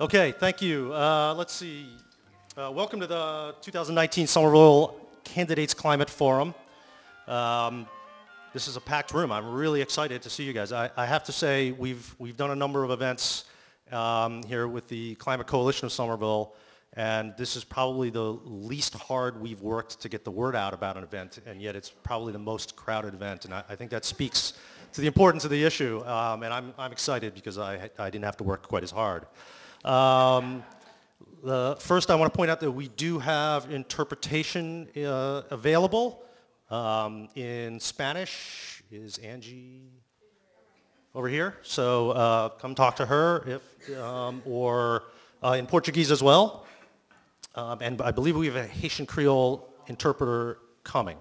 Okay, thank you. Uh, let's see. Uh, welcome to the 2019 Somerville Candidates Climate Forum. Um, this is a packed room. I'm really excited to see you guys. I, I have to say we've, we've done a number of events um, here with the Climate Coalition of Somerville, and this is probably the least hard we've worked to get the word out about an event, and yet it's probably the most crowded event, and I, I think that speaks to the importance of the issue, um, and I'm, I'm excited because I, I didn't have to work quite as hard. Um, the, first, I want to point out that we do have interpretation uh, available um, in Spanish. Is Angie over here? So uh, come talk to her, if, um, or uh, in Portuguese as well. Um, and I believe we have a Haitian Creole interpreter coming.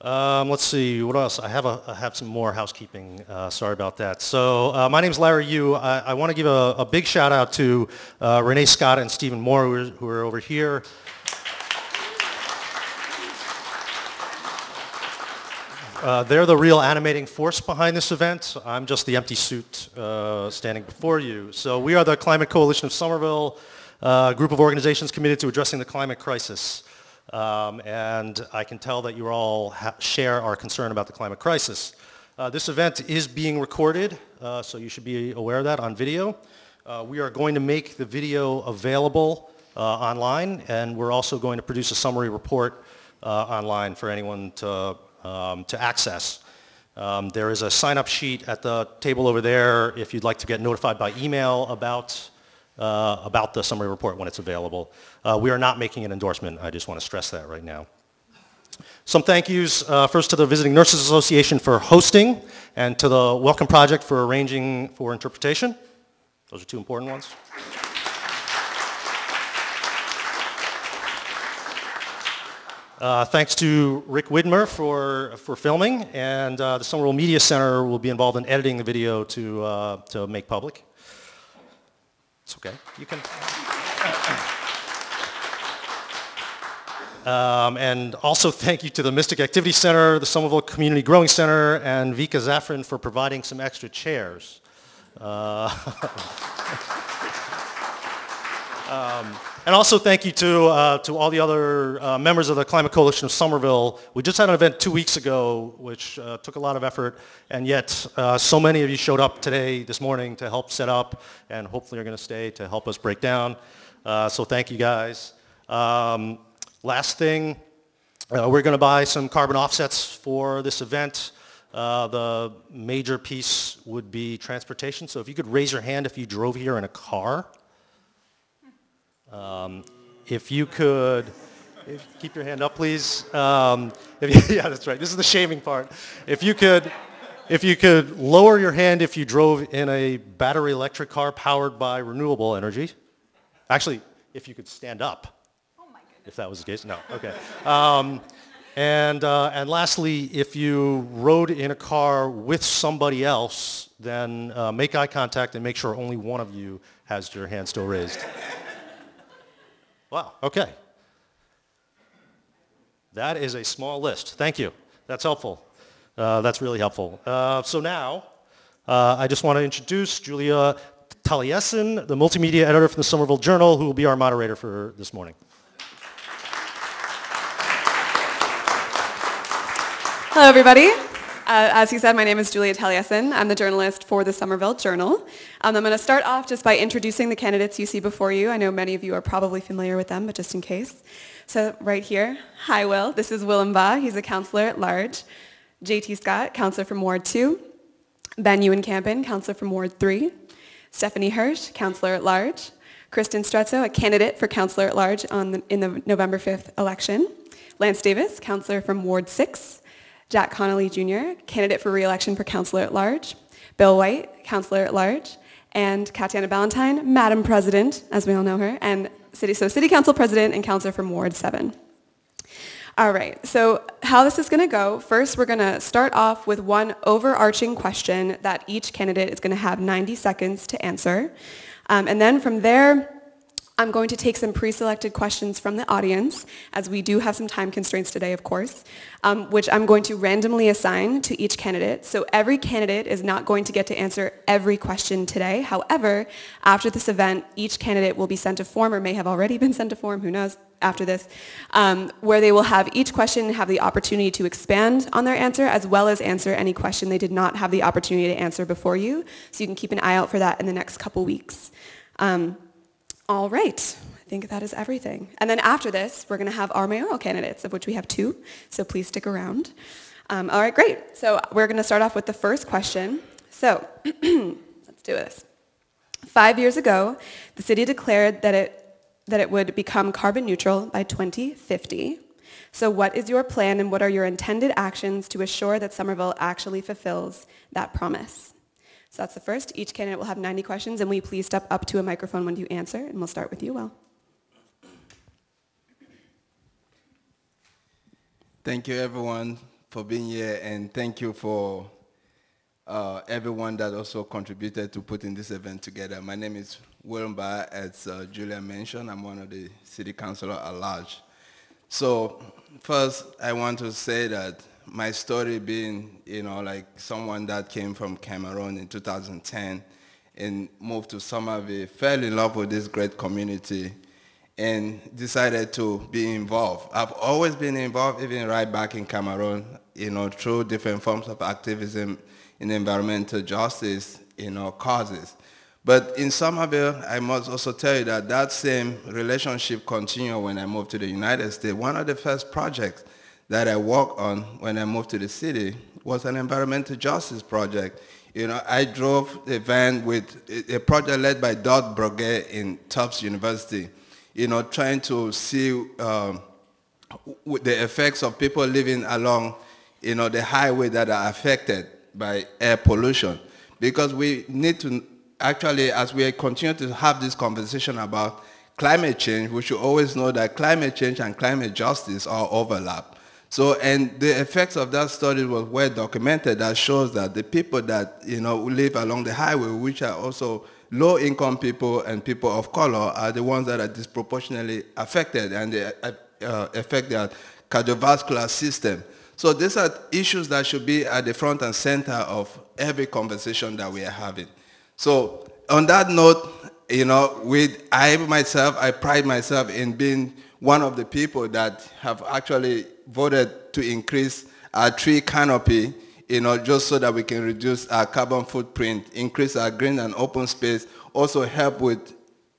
Um, let's see, what else? I have, a, I have some more housekeeping. Uh, sorry about that. So uh, my name is Larry Yu. I, I want to give a, a, big shout out to uh, Renee Scott and Stephen Moore who are, who are over here. Uh, they're the real animating force behind this event. I'm just the empty suit uh, standing before you. So we are the Climate Coalition of Somerville, uh, a group of organizations committed to addressing the climate crisis. Um, and I can tell that you all share our concern about the climate crisis. Uh, this event is being recorded, uh, so you should be aware of that on video. Uh, we are going to make the video available uh, online, and we're also going to produce a summary report uh, online for anyone to, um, to access. Um, there is a sign-up sheet at the table over there if you'd like to get notified by email about uh, about the summary report when it's available. Uh, we are not making an endorsement. I just want to stress that right now. Some thank yous uh, first to the Visiting Nurses Association for hosting and to the Welcome Project for arranging for interpretation. Those are two important ones. Uh, thanks to Rick Widmer for, for filming, and uh, the Somerville Media Center will be involved in editing the video to, uh, to make public. It's okay. You can. Um, and also thank you to the Mystic Activity Center, the Somerville Community Growing Center, and Vika Zafrin for providing some extra chairs. Uh, um, and also thank you to, uh, to all the other uh, members of the Climate Coalition of Somerville. We just had an event two weeks ago which uh, took a lot of effort and yet uh, so many of you showed up today, this morning to help set up and hopefully are going to stay to help us break down. Uh, so thank you guys. Um, last thing, uh, we're going to buy some carbon offsets for this event. the major piece would be transportation. So if you could raise your hand if you drove here in a car. Um, if you could, if, keep your hand up, please. Um, if, yeah, that's right. This is the shaming part. If you could, if you could lower your hand if you drove in a battery electric car powered by renewable energy. Actually, if you could stand up. Oh my goodness. if that was the case. No. Okay. Um, and, uh, and lastly, if you rode in a car with somebody else, then uh, make eye contact and make sure only one of you has your hand still raised. Wow, okay. That is a small list. Thank you. That's helpful. Uh, that's really helpful. Uh, so now, uh, I just want to introduce Julia Taliesin, the multimedia editor from the Somerville Journal, who will be our moderator for this morning. Hello, everybody. Uh, as he said, my name is Julia Taliesin. I'm the journalist for the Somerville Journal. Um, I'm going to start off just by introducing the candidates you see before you. I know many of you are probably familiar with them, but just in case. So right here, hi Will. This is Will Mbah. He's a counselor at large. J.T. Scott, counselor from Ward 2. Ben Ewen-Campen, counselor from Ward 3. Stephanie Hirsch, counselor at large. Kristen Strezo, a candidate for counselor at large the, in the November 5th election. Lance Davis, counselor from Ward 6. Jack Connolly Jr., candidate for re-election for Councilor at Large, Bill White, Councilor at Large, and Katjana Ballantyne, Madam President, as we all know her, and City, so City Council President and Councilor from Ward 7. All right, so how this is going to go, first we're going to start off with one overarching question that each candidate is going to have 90 seconds to answer. Um, and then from there, I'm going to take some pre-selected questions from the audience, as we do have some time constraints today, of course, um, which I'm going to randomly assign to each candidate. So every candidate is not going to get to answer every question today. However, after this event, each candidate will be sent a form, or may have already been sent a form, who knows, after this, um, where they will have each question have the opportunity to expand on their answer, as well as answer any question they did not have the opportunity to answer before you. So you can keep an eye out for that in the next couple weeks. Um, all right. I think that is everything. And then after this, we're going to have our mayoral candidates, of which we have two, so please stick around. Um, all right, great. So we're going to start off with the first question. So let's do this. Five years ago, the city declared that it, that it would become carbon neutral by 2050. So what is your plan and what are your intended actions to assure that Somerville actually fulfills that promise? So that's the first. Each candidate will have 90 questions, and will you please step up to a microphone when you answer, and we'll start with you, Will. Thank you, everyone, for being here, and thank you for uh, everyone that also contributed to putting this event together. My name is Will as uh, Julia mentioned. I'm one of the city councilor at large. So first, I want to say that my story being, you know, like someone that came from Cameroon in 2010 and moved to Somerville, fell in love with this great community and decided to be involved. I've always been involved, even right back in Cameroon, you know, through different forms of activism in environmental justice, you know, causes. But in Somerville, I must also tell you that that same relationship continued when I moved to the United States. One of the first projects that I worked on when I moved to the city was an environmental justice project. You know, I drove a van with a project led by Doug Brugge in Tufts University, you know, trying to see um, the effects of people living along, you know, the highway that are affected by air pollution. Because we need to actually, as we continue to have this conversation about climate change, we should always know that climate change and climate justice are overlap. So, and the effects of that study was well documented that shows that the people that, you know, live along the highway, which are also low-income people and people of color, are the ones that are disproportionately affected and they uh, uh affect their cardiovascular system. So these are issues that should be at the front and center of every conversation that we are having. So on that note, you know, with I myself, I pride myself in being one of the people that have actually voted to increase our tree canopy, you know, just so that we can reduce our carbon footprint, increase our green and open space, also help with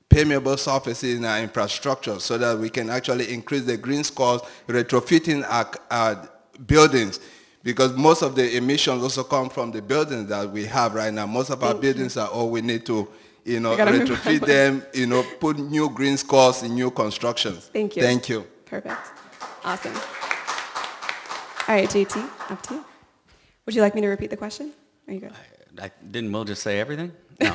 permeable surfaces in our infrastructure so that we can actually increase the green scores, retrofitting our, our buildings because most of the emissions also come from the buildings that we have right now. Most of our buildings are all we need to you know, retrofit them, you know, put new green scores in new constructions. Thank you. Thank you. Perfect. Awesome. All right, JT, up to you. Would you like me to repeat the question? Are you good? I, I didn't Will just say everything? No.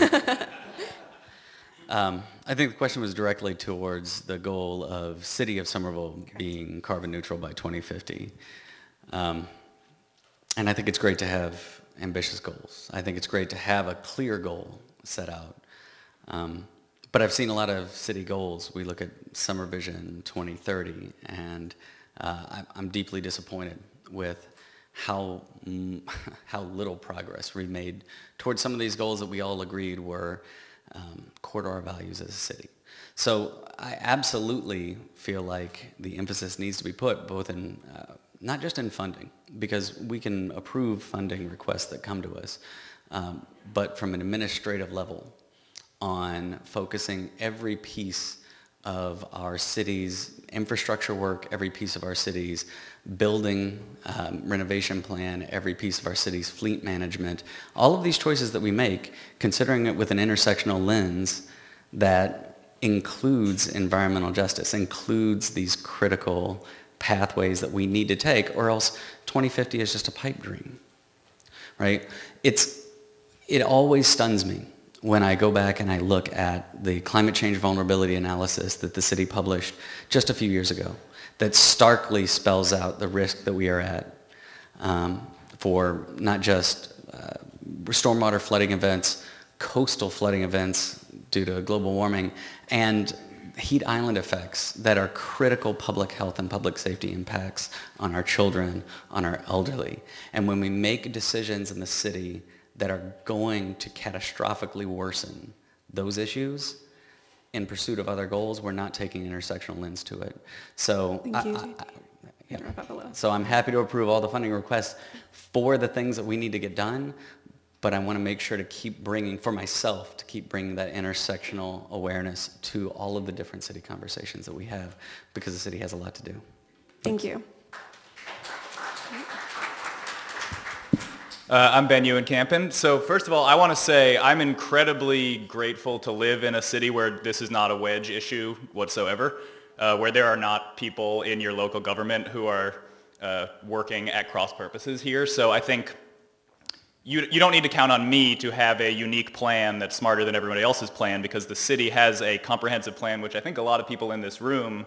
um, I think the question was directly towards the goal of City of Somerville being carbon neutral by 2050. Um, and I think it's great to have ambitious goals. I think it's great to have a clear goal set out. Um, but I've seen a lot of city goals. We look at SomerVision 2030, and uh, I'm deeply disappointed with how, how little progress we made towards some of these goals that we all agreed were um, core to our values as a city. So I absolutely feel like the emphasis needs to be put both in, uh, not just in funding, because we can approve funding requests that come to us, um, but from an administrative level, on focusing every piece of our city's infrastructure work, every piece of our city's building um, renovation plan, every piece of our city's fleet management, all of these choices that we make, considering it with an intersectional lens that includes environmental justice, includes these critical pathways that we need to take, or else 2050 is just a pipe dream, right? It's, it always stuns me when I go back and I look at the climate change vulnerability analysis that the city published just a few years ago that starkly spells out the risk that we are at um, for not just uh, stormwater flooding events, coastal flooding events due to global warming, and heat island effects that are critical public health and public safety impacts on our children, on our elderly. And when we make decisions in the city that are going to catastrophically worsen those issues in pursuit of other goals, we're not taking an intersectional lens to it. So Thank I- you, I- I- yeah. Wrap up a little. So I'm happy to approve all the funding requests for the things that we need to get done, but I want to make sure to keep bringing, for myself, to keep bringing that intersectional awareness to all of the different city conversations that we have, because the city has a lot to do. Thank you. Uh, I'm Ben Ewan Campen. So first of all, I want to say I'm incredibly grateful to live in a city where this is not a wedge issue whatsoever, uh, where there are not people in your local government who are uh, working at cross purposes here. So I think you, you don't need to count on me to have a unique plan that's smarter than everybody else's plan because the city has a comprehensive plan, which I think a lot of people in this room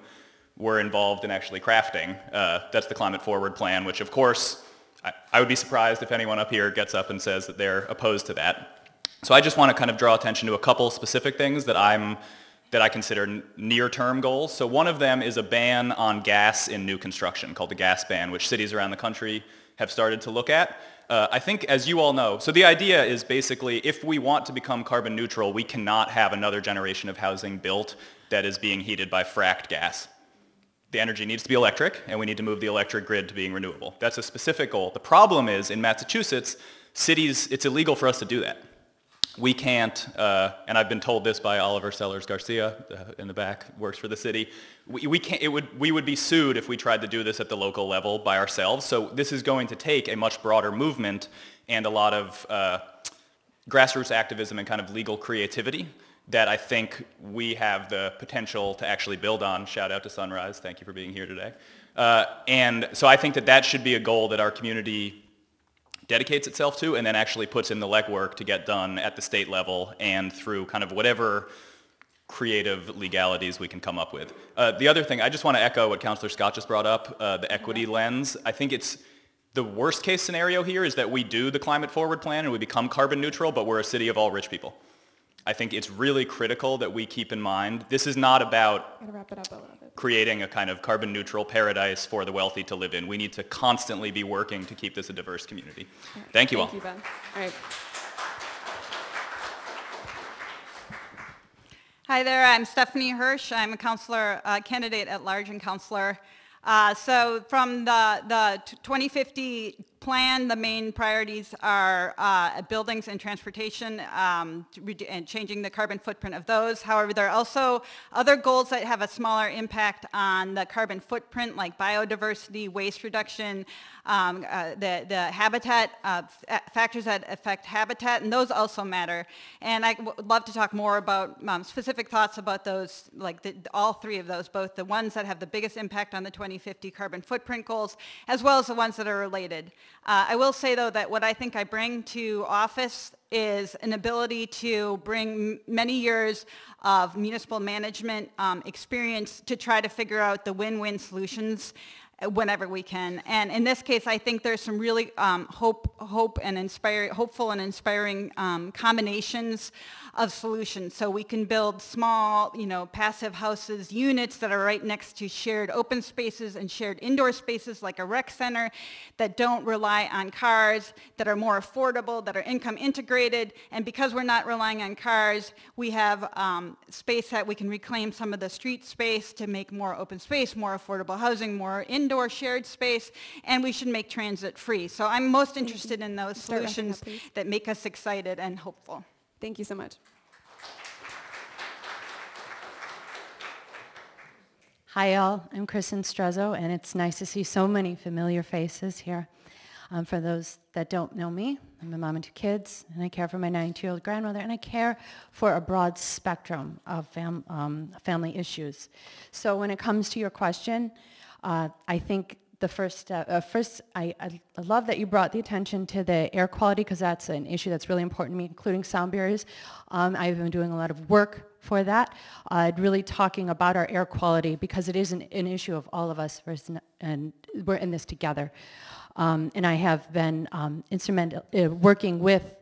were involved in actually crafting. Uh, that's the Climate Forward Plan, which of course, I, I would be surprised if anyone up here gets up and says that they're opposed to that. So I just want to kind of draw attention to a couple specific things that I'm that I consider near-term goals. So one of them is a ban on gas in new construction called the gas ban, which cities around the country have started to look at. Uh, I think, as you all know, so the idea is basically if we want to become carbon neutral, we cannot have another generation of housing built that is being heated by fracked gas. The energy needs to be electric, and we need to move the electric grid to being renewable. That's a specific goal. The problem is, in Massachusetts, cities, it's illegal for us to do that we can't, uh, and I've been told this by Oliver Sellers Garcia uh, in the back, works for the city. We, we can't. It would. We would be sued if we tried to do this at the local level by ourselves. So this is going to take a much broader movement and a lot of uh, grassroots activism and kind of legal creativity that I think we have the potential to actually build on. Shout out to Sunrise. Thank you for being here today. Uh, and so I think that that should be a goal that our community dedicates itself to and then actually puts in the legwork to get done at the state level and through kind of whatever creative legalities we can come up with. Uh, the other thing, I just want to echo what Councillor Scott just brought up, uh, the equity lens. I think it's the worst case scenario here is that we do the climate forward plan and we become carbon neutral, but we're a city of all rich people. I think it's really critical that we keep in mind, this is not about wrap it up a bit. creating a kind of carbon neutral paradise for the wealthy to live in. We need to constantly be working to keep this a diverse community. Thank you all. Thank you, Ben. All right. Hi there, I'm Stephanie Hirsch. I'm a counselor, uh, candidate at large and counselor. Uh, so from the, the 2050 plan, the main priorities are uh, buildings and transportation um, and changing the carbon footprint of those. However, there are also other goals that have a smaller impact on the carbon footprint like biodiversity, waste reduction, um, uh, the, the habitat, uh, factors that affect habitat, and those also matter. And I would love to talk more about um, specific thoughts about those, like the, all three of those, both the ones that have the biggest impact on the 2050 carbon footprint goals, as well as the ones that are related. Uh, I will say, though, that what I think I bring to office is an ability to bring many years of municipal management um, experience to try to figure out the win-win solutions whenever we can. And in this case, I think there's some really um, hope, hope and inspire, hopeful and inspiring um, combinations of solutions. So we can build small, you know, passive houses, units that are right next to shared open spaces and shared indoor spaces like a rec center that don't rely on cars, that are more affordable, that are income integrated. And because we're not relying on cars, we have um, space that we can reclaim some of the street space to make more open space, more affordable housing, more indoor shared space, and we should make transit free. So I'm most interested in those Start wrapping up, solutions that make us excited and hopeful. Thank you so much. Hi, all. I'm Kristen Strezo, and it's nice to see so many familiar faces here. Um, for those that don't know me, I'm a mom and two kids, and I care for my 92-year-old grandmother, and I care for a broad spectrum of fam- um, family issues. So when it comes to your question, uh, I think the first step, uh, first, I, I love that you brought the attention to the air quality because that's an issue that's really important to me, including sound barriers. Um, I've been doing a lot of work for that, uh, really talking about our air quality because it is an, an issue of all of us, versus and we're in this together. Um, and I have been um, instrumental uh, working with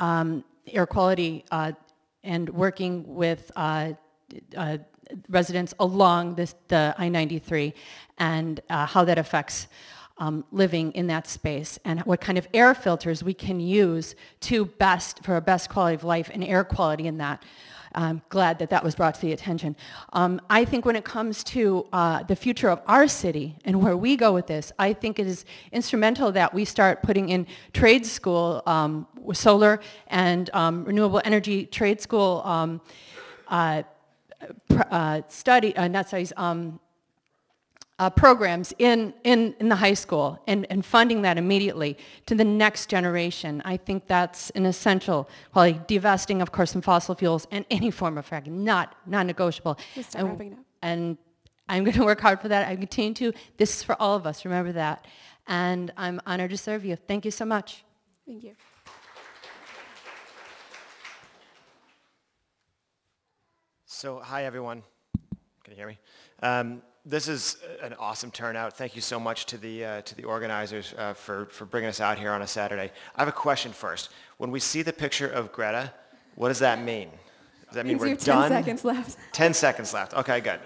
um, air quality uh, and working with uh, uh, residents along this, the I-93 and uh, how that affects um, living in that space and what kind of air filters we can use to best, for a best quality of life and air quality in that. I'm glad that that was brought to the attention. Um, I think when it comes to uh, the future of our city and where we go with this, I think it is instrumental that we start putting in trade school, um, solar and um, renewable energy trade school um, uh, uh, study, uh, not studies, um, uh, programs in, in, in the high school and, and funding that immediately to the next generation. I think that's an essential quality. Divesting, of course, from fossil fuels and any form of fracking, not non-negotiable. And- wrapping it up. And I'm going to work hard for that. I continue to. This is for all of us. Remember that. And I'm honored to serve you. Thank you so much. Thank you. So, hi everyone. Can you hear me? Um, this is an awesome turnout. Thank you so much to the uh, to the organizers uh, for for bringing us out here on a Saturday. I have a question first. When we see the picture of Greta, what does that mean? Does that mean we're have 10 seconds left. Ten seconds left. Okay, good.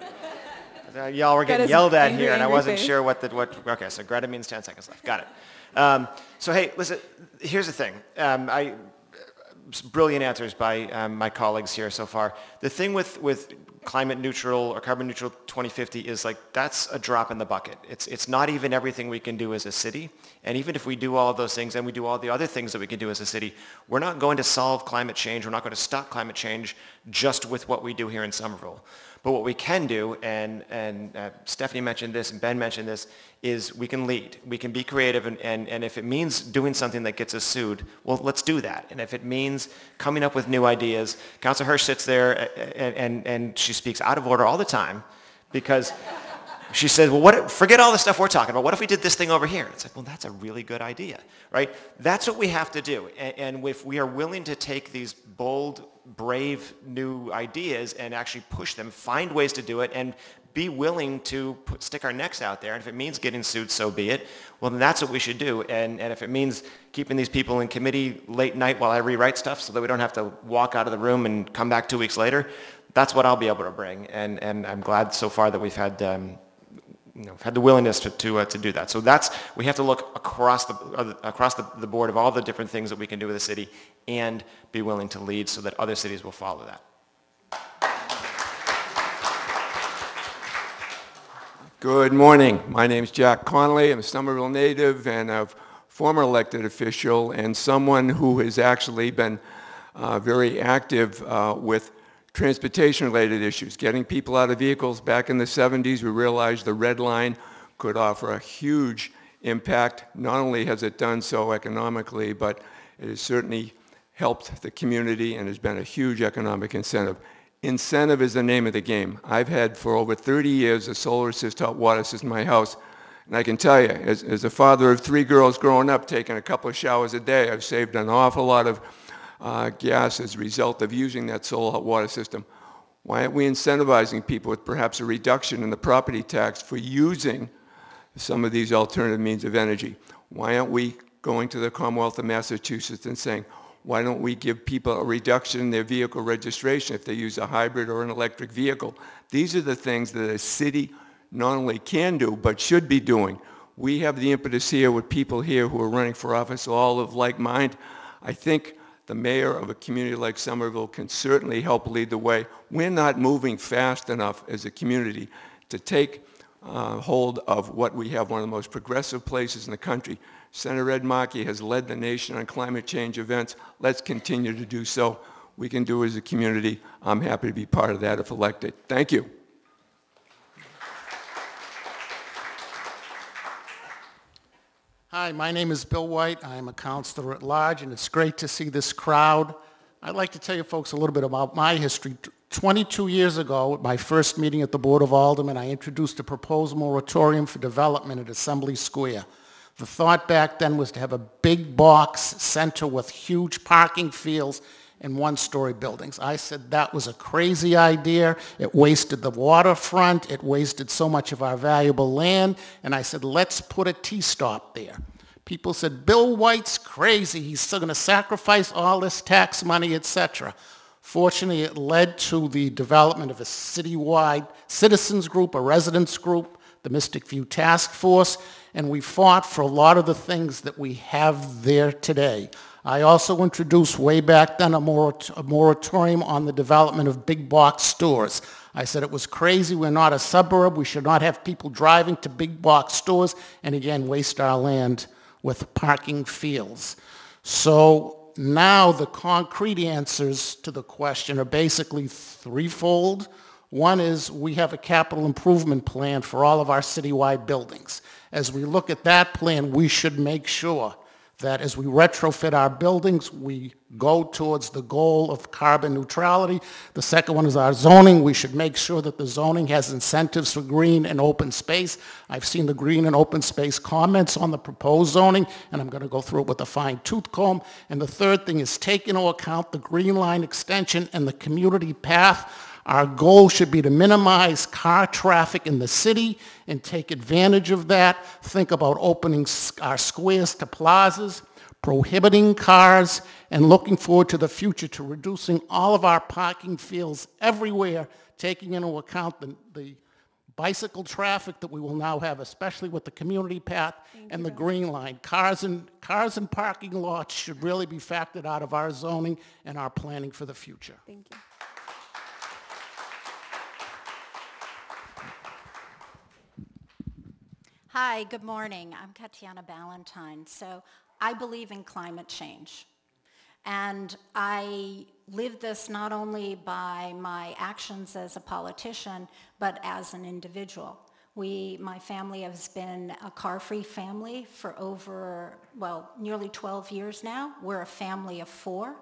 Uh, Y'all were getting Greta's yelled at angry, here, and I wasn't face. sure what the what. Okay, so Greta means ten seconds left. Got it. Um, so hey, listen. Here's the thing. Um, I brilliant answers by um, my colleagues here so far. The thing with, with climate neutral or carbon neutral 2050 is like that's a drop in the bucket. It's, it's not even everything we can do as a city. And even if we do all of those things and we do all the other things that we can do as a city, we're not going to solve climate change. We're not going to stop climate change just with what we do here in Somerville. But what we can do, and, and uh, Stephanie mentioned this and Ben mentioned this, is we can lead. We can be creative, and, and, and if it means doing something that gets us sued, well, let's do that. And if it means coming up with new ideas, Councilor Hirsch sits there uh, and, and, and she speaks out of order all the time because she says, well, what, forget all the stuff we're talking about. What if we did this thing over here? It's like, well, that's a really good idea, right? That's what we have to do. And, and if we are willing to take these bold, brave new ideas and actually push them, find ways to do it, and be willing to put, stick our necks out there. And if it means getting sued, so be it. Well, then that's what we should do. And, and if it means keeping these people in committee late night while I rewrite stuff so that we don't have to walk out of the room and come back two weeks later, that's what I'll be able to bring. And, and I'm glad so far that we've had um, you know, had the willingness to, to, uh, to do that. So that's, we have to look across, the, uh, across the, the board of all the different things that we can do with the city and be willing to lead so that other cities will follow that. Good morning. My name is Jack Connolly. I'm a Somerville native and a former elected official and someone who has actually been uh, very active uh, with transportation-related issues, getting people out of vehicles. Back in the 70s, we realized the red line could offer a huge impact. Not only has it done so economically, but it has certainly helped the community and has been a huge economic incentive. Incentive is the name of the game. I've had for over 30 years a solar assist hot water system in my house. And I can tell you, as, as a father of three girls growing up, taking a couple of showers a day, I've saved an awful lot of uh, gas as a result of using that solar hot water system. Why aren't we incentivizing people with perhaps a reduction in the property tax for using some of these alternative means of energy? Why aren't we going to the Commonwealth of Massachusetts and saying, why don't we give people a reduction in their vehicle registration if they use a hybrid or an electric vehicle? These are the things that a city not only can do, but should be doing. We have the impetus here with people here who are running for office, all of like mind. I think the mayor of a community like Somerville can certainly help lead the way. We're not moving fast enough as a community to take uh, hold of what we have, one of the most progressive places in the country. Senator Ed Markey has led the nation on climate change events. Let's continue to do so. We can do as a community. I'm happy to be part of that if elected. Thank you. Hi, my name is Bill White. I am a counselor at large, and it's great to see this crowd. I'd like to tell you folks a little bit about my history. 22 years ago, at my first meeting at the Board of Aldermen, I introduced a proposed moratorium for development at Assembly Square. The thought back then was to have a big box center with huge parking fields and one-story buildings. I said that was a crazy idea. It wasted the waterfront. It wasted so much of our valuable land. And I said, let's put a T-stop there. People said, Bill White's crazy. He's still going to sacrifice all this tax money, etc. Fortunately, it led to the development of a citywide citizens group, a residents group, the Mystic View Task Force, and we fought for a lot of the things that we have there today. I also introduced way back then a, a moratorium on the development of big box stores. I said it was crazy. We're not a suburb. We should not have people driving to big box stores and again waste our land with parking fields. So now the concrete answers to the question are basically threefold. One is we have a capital improvement plan for all of our citywide buildings. As we look at that plan, we should make sure that as we retrofit our buildings, we go towards the goal of carbon neutrality. The second one is our zoning. We should make sure that the zoning has incentives for green and open space. I've seen the green and open space comments on the proposed zoning, and I'm going to go through it with a fine tooth comb. And the third thing is take into account the green line extension and the community path our goal should be to minimize car traffic in the city and take advantage of that. Think about opening our squares to plazas, prohibiting cars, and looking forward to the future to reducing all of our parking fields everywhere, taking into account the, the bicycle traffic that we will now have, especially with the community path Thank and the green line. Cars and, cars and parking lots should really be factored out of our zoning and our planning for the future. Thank you. Hi, good morning. I'm Katjana Ballantyne. So I believe in climate change. And I live this not only by my actions as a politician, but as an individual. We, my family has been a car-free family for over, well, nearly 12 years now. We're a family of four.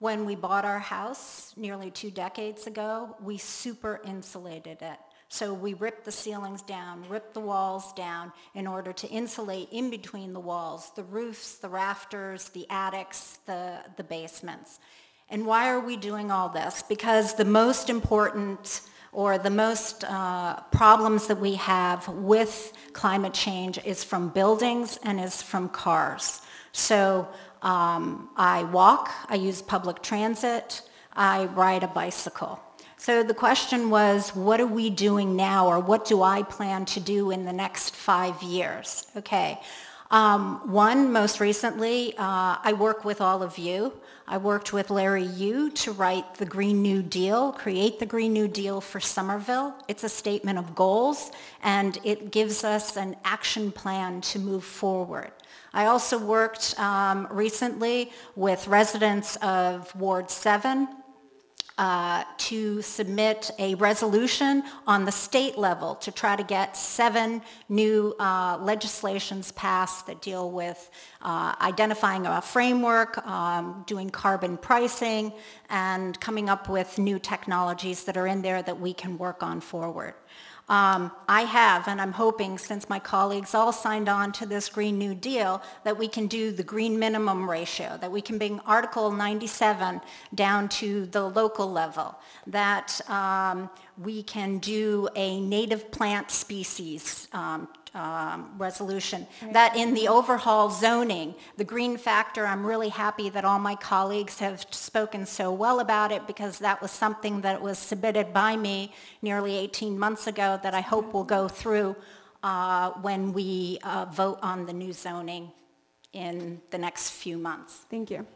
When we bought our house nearly two decades ago, we super insulated it. So we ripped the ceilings down, ripped the walls down in order to insulate in between the walls, the roofs, the rafters, the attics, the, the basements. And why are we doing all this? Because the most important or the most uh, problems that we have with climate change is from buildings and is from cars. So um, I walk, I use public transit, I ride a bicycle. So the question was, what are we doing now or what do I plan to do in the next five years? Okay. Um, one, most recently, uh, I work with all of you. I worked with Larry Yu to write the Green New Deal, create the Green New Deal for Somerville. It's a statement of goals and it gives us an action plan to move forward. I also worked um, recently with residents of Ward 7 uh, to submit a resolution on the state level to try to get seven new uh, legislations passed that deal with uh, identifying a framework, um, doing carbon pricing, and coming up with new technologies that are in there that we can work on forward. Um, I have, and I'm hoping since my colleagues all signed on to this Green New Deal, that we can do the green minimum ratio, that we can bring Article 97 down to the local level, that um, we can do a native plant species um, um, resolution, right. that in the overhaul zoning, the green factor, I'm really happy that all my colleagues have spoken so well about it because that was something that was submitted by me nearly 18 months ago that I hope will go through uh, when we uh, vote on the new zoning in the next few months. Thank you.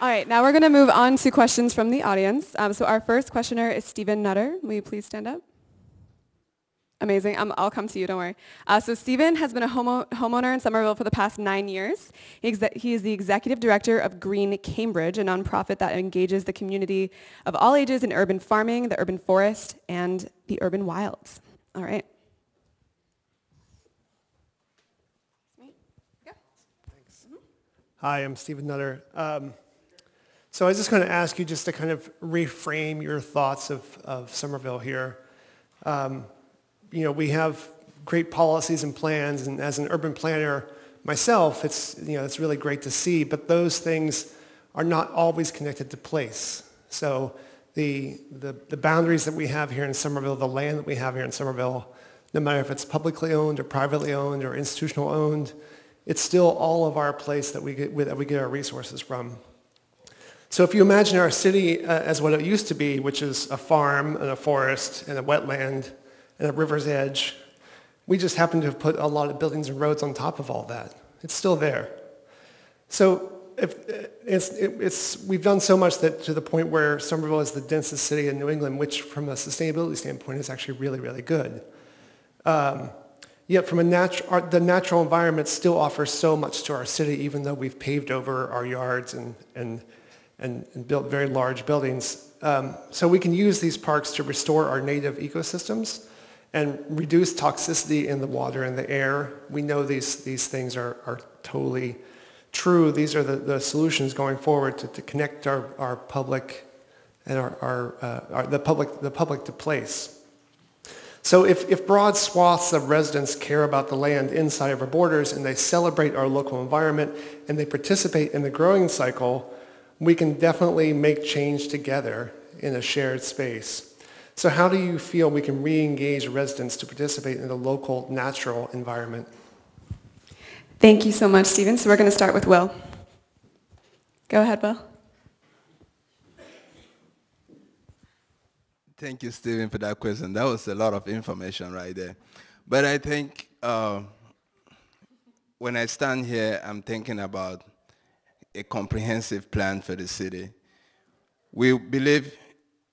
All right, now we're going to move on to questions from the audience. Um, so our first questioner is Stephen Nutter. Will you please stand up? Amazing. Um, I'll come to you, don't worry. Uh, so Stephen has been a homo homeowner in Somerville for the past nine years. He, he, is the executive director of Green Cambridge, a nonprofit that engages the community of all ages in urban farming, the urban forest, and the urban wilds. All right. Hi, I'm Stephen Nutter. Um, so I was just going to ask you just to kind of reframe your thoughts of, of Somerville here. Um, you know, we have great policies and plans, and as an urban planner myself, it's, you know, it's really great to see, but those things are not always connected to place. So the, the, the boundaries that we have here in Somerville, the land that we have here in Somerville, no matter if it's publicly owned or privately owned or institutional owned, it's still all of our place that we get, that we get our resources from. So if you imagine our city uh, as what it used to be, which is a farm and a forest and a wetland and a river's edge, we just happen to have put a lot of buildings and roads on top of all that. It's still there. So if, it's, it's, we've done so much that to the point where Somerville is the densest city in New England, which from a sustainability standpoint is actually really, really good. Um, yet from a natu- the natural environment still offers so much to our city, even though we've paved over our yards and, and, and, and built very large buildings. Um, so we can use these parks to restore our native ecosystems and reduce toxicity in the water and the air. We know these, these things are, are totally true, these are the, the solutions going forward to, to connect our, our public and our, our, uh, our, the, public, the public to place. So if, if broad swaths of residents care about the land inside of our borders and they celebrate our local environment and they participate in the growing cycle, we can definitely make change together in a shared space. So how do you feel we can re-engage residents to participate in the local natural environment? Thank you so much, Stephen. So we're going to start with Will. Go ahead, Will. Thank you, Stephen, for that question. That was a lot of information right there. But I think uh, when I stand here, I'm thinking about a comprehensive plan for the city. We believe,